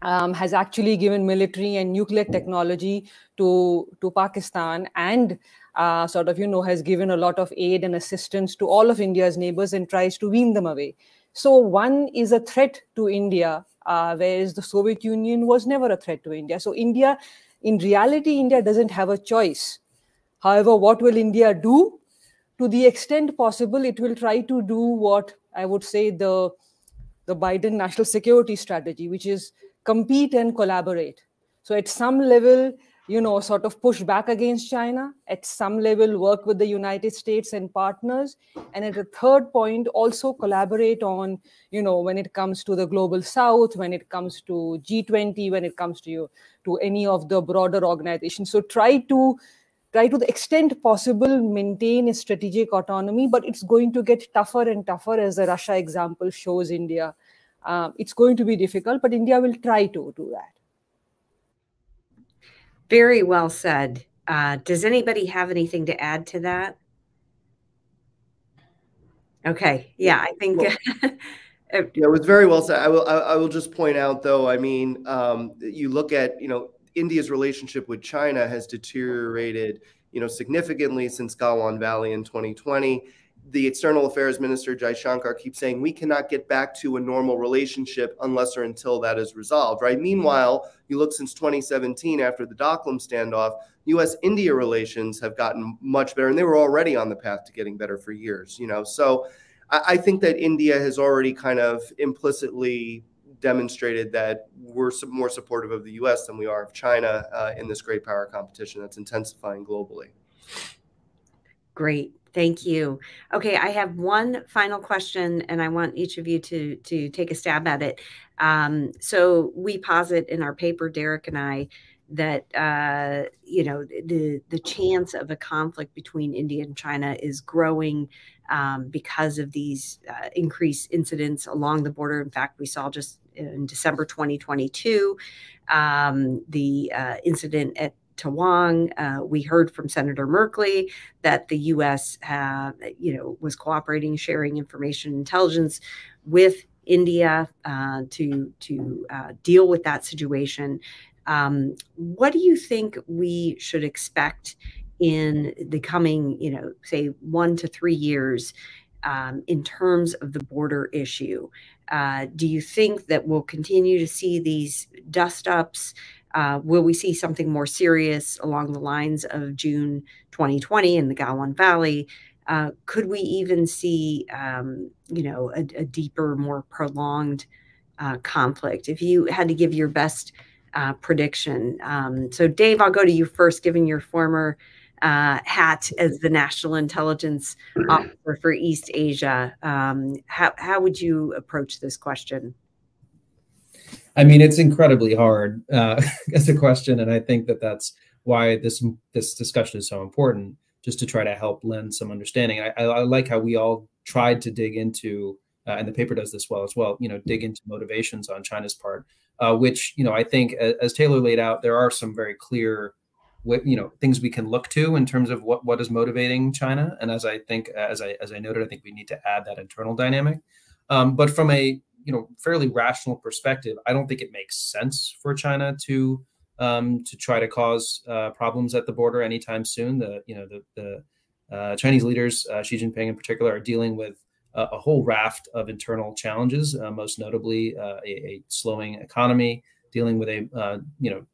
um, has actually given military and nuclear technology to, to Pakistan and uh, sort of, you know, has given a lot of aid and assistance to all of India's neighbors and tries to wean them away. So one is a threat to India, uh, whereas the Soviet Union was never a threat to India. So India, in reality, India doesn't have a choice. However, what will India do? To the extent possible, it will try to do what I would say the, the Biden national security strategy, which is compete and collaborate. So at some level, you know, sort of push back against China, at some level, work with the United States and partners. And at a third point, also collaborate on, you know, when it comes to the global south, when it comes to G20, when it comes to you, to any of the broader organizations. So try to try to the extent possible maintain a strategic autonomy, but it's going to get tougher and tougher as the Russia example shows India Um, it's going to be difficult, but India will try to do that. Very well said. Uh, does anybody have anything to add to that? Okay, yeah, I think. Well, yeah, it was very well said. I will. I, I will just point out, though. I mean, um, you look at you know India's relationship with China has deteriorated, you know, significantly since Galwan Valley in 2020 the external affairs minister Jaishankar keeps saying we cannot get back to a normal relationship unless or until that is resolved, right? Meanwhile, you look since 2017 after the Doklam standoff, U.S.-India relations have gotten much better, and they were already on the path to getting better for years. You know, so I, I think that India has already kind of implicitly demonstrated that we're more supportive of the U.S. than we are of China uh, in this great power competition that's intensifying globally. Great. Thank you. Okay, I have one final question, and I want each of you to to take a stab at it. Um, so we posit in our paper, Derek and I, that uh, you know the the chance of a conflict between India and China is growing um, because of these uh, increased incidents along the border. In fact, we saw just in December 2022 um, the uh, incident at Tawang. Uh, we heard from Senator Merkley that the U.S. Uh, you know, was cooperating, sharing information, intelligence with India uh, to to uh, deal with that situation. Um, what do you think we should expect in the coming, you know, say one to three years um, in terms of the border issue? Uh, do you think that we'll continue to see these dust ups? Uh, will we see something more serious along the lines of June 2020 in the Galwan Valley? Uh, could we even see, um, you know, a, a, deeper, more prolonged uh, conflict? If you had to give your best uh, prediction, um, so Dave, I'll go to you first, given your former uh, hat as the National Intelligence Officer for East Asia. Um, how how would you approach this question? I mean, it's incredibly hard uh, as a question, and I think that that's why this this discussion is so important, just to try to help lend some understanding. I, I like how we all tried to dig into, uh, and the paper does this well as well. You know, dig into motivations on China's part, uh, which you know I think, as Taylor laid out, there are some very clear, you know, things we can look to in terms of what what is motivating China. And as I think, as I as I noted, I think we need to add that internal dynamic. Um, but from a you know fairly rational perspective, I don't think it makes sense for China to um, to try to cause uh, problems at the border anytime soon. The you know the the uh, Chinese leaders, uh, Xi Jinping in particular, are dealing with a, a whole raft of internal challenges, uh, most notably uh, a, a, slowing economy, dealing with a uh, you know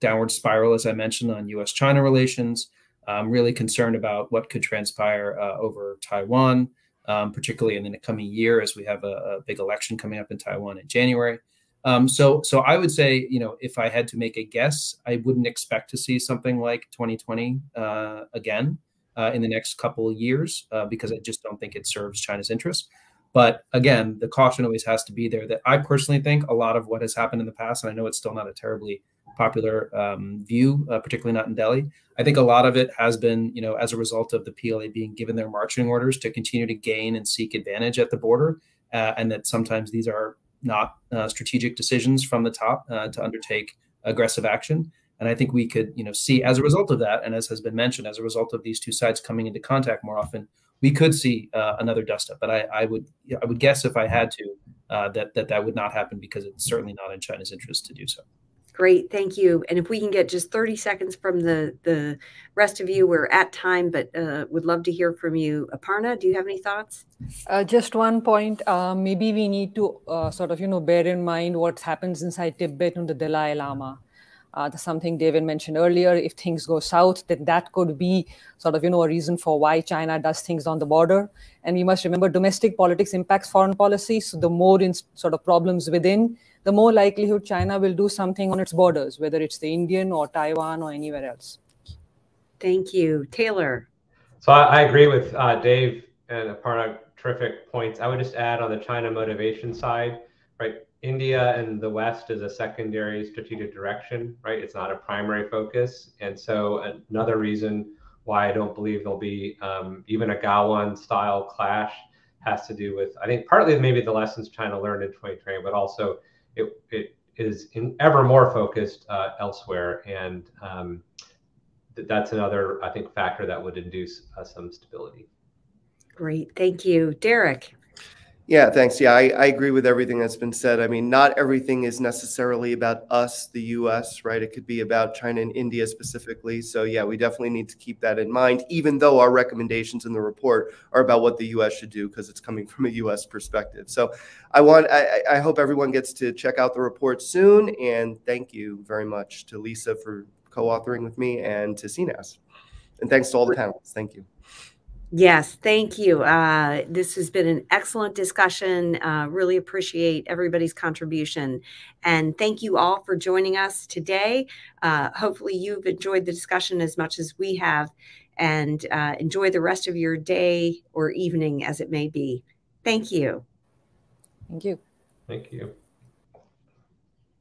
downward spiral, as I mentioned, on U.S.-China relations. I'm really concerned about what could transpire over Taiwan um, particularly in the coming year as we have a, a, big election coming up in Taiwan in January. Um, so, so I would say, you know, if I had to make a guess, I wouldn't expect to see something like 2020 uh, again uh, in the next couple of years uh, because I just don't think it serves China's interests. But again, the caution always has to be there. That I personally think a lot of what has happened in the past, and I know it's still not a terribly popular um, view, uh, particularly not in Delhi. I think a lot of it has been, you know, as a result of the PLA being given their marching orders to continue to gain and seek advantage at the border, uh, and that sometimes these are not uh, strategic decisions from the top uh, to undertake aggressive action. And I think we could, you know, see as a result of that, and as has been mentioned, as a result of these two sides coming into contact more often, we could see uh, another dust up. But I, I, would, I would guess if I had to, uh, that that that would not happen because it's certainly not in China's interest to do so. Great, thank you. And if we can get just 30 seconds from the, the rest of you, we're at time, but uh, would love to hear from you. Aparna, do you have any thoughts? Uh, just one point. Uh, maybe we need to uh, sort of, you know, bear in mind what happens inside Tibet and the Dalai Lama. Uh, that's something David mentioned earlier. If things go south, then that could be sort of, you know, a reason for why China does things on the border. And we must remember domestic politics impacts foreign policy. So the more in sort of problems within, the more likelihood China will do something on its borders, whether it's the Indian or Taiwan or anywhere else. Thank you. Taylor. So I, I agree with uh, Dave and Aparna, terrific points. I would just add on the China motivation side, right? India and the West is a secondary strategic direction, right? It's not a primary focus. And so another reason why I don't believe there'll be um, even a Galwan style clash has to do with, I think, partly maybe the lessons China learned in 2020, but also it, it is ever more focused uh, elsewhere. And um, th that's another, I think, factor that would induce uh, some stability. Great. Thank you. Derek. Yeah, thanks. Yeah, I, I agree with everything that's been said. I mean, not everything is necessarily about us, the US, right? It could be about China and India specifically. So, yeah, we definitely need to keep that in mind, even though our recommendations in the report are about what the US should do because it's coming from a US perspective. So, I want, I, I hope everyone gets to check out the report soon. And thank you very much to Lisa for co authoring with me and to CNAS. And thanks to all the panelists. Thank you. Yes, thank you. Uh, this has been an excellent discussion. Uh, really appreciate everybody's contribution. And thank you all for joining us today. Uh, hopefully, you've enjoyed the discussion as much as we have, and uh, enjoy the rest of your day or evening as it may be. Thank you. Thank you. Thank you.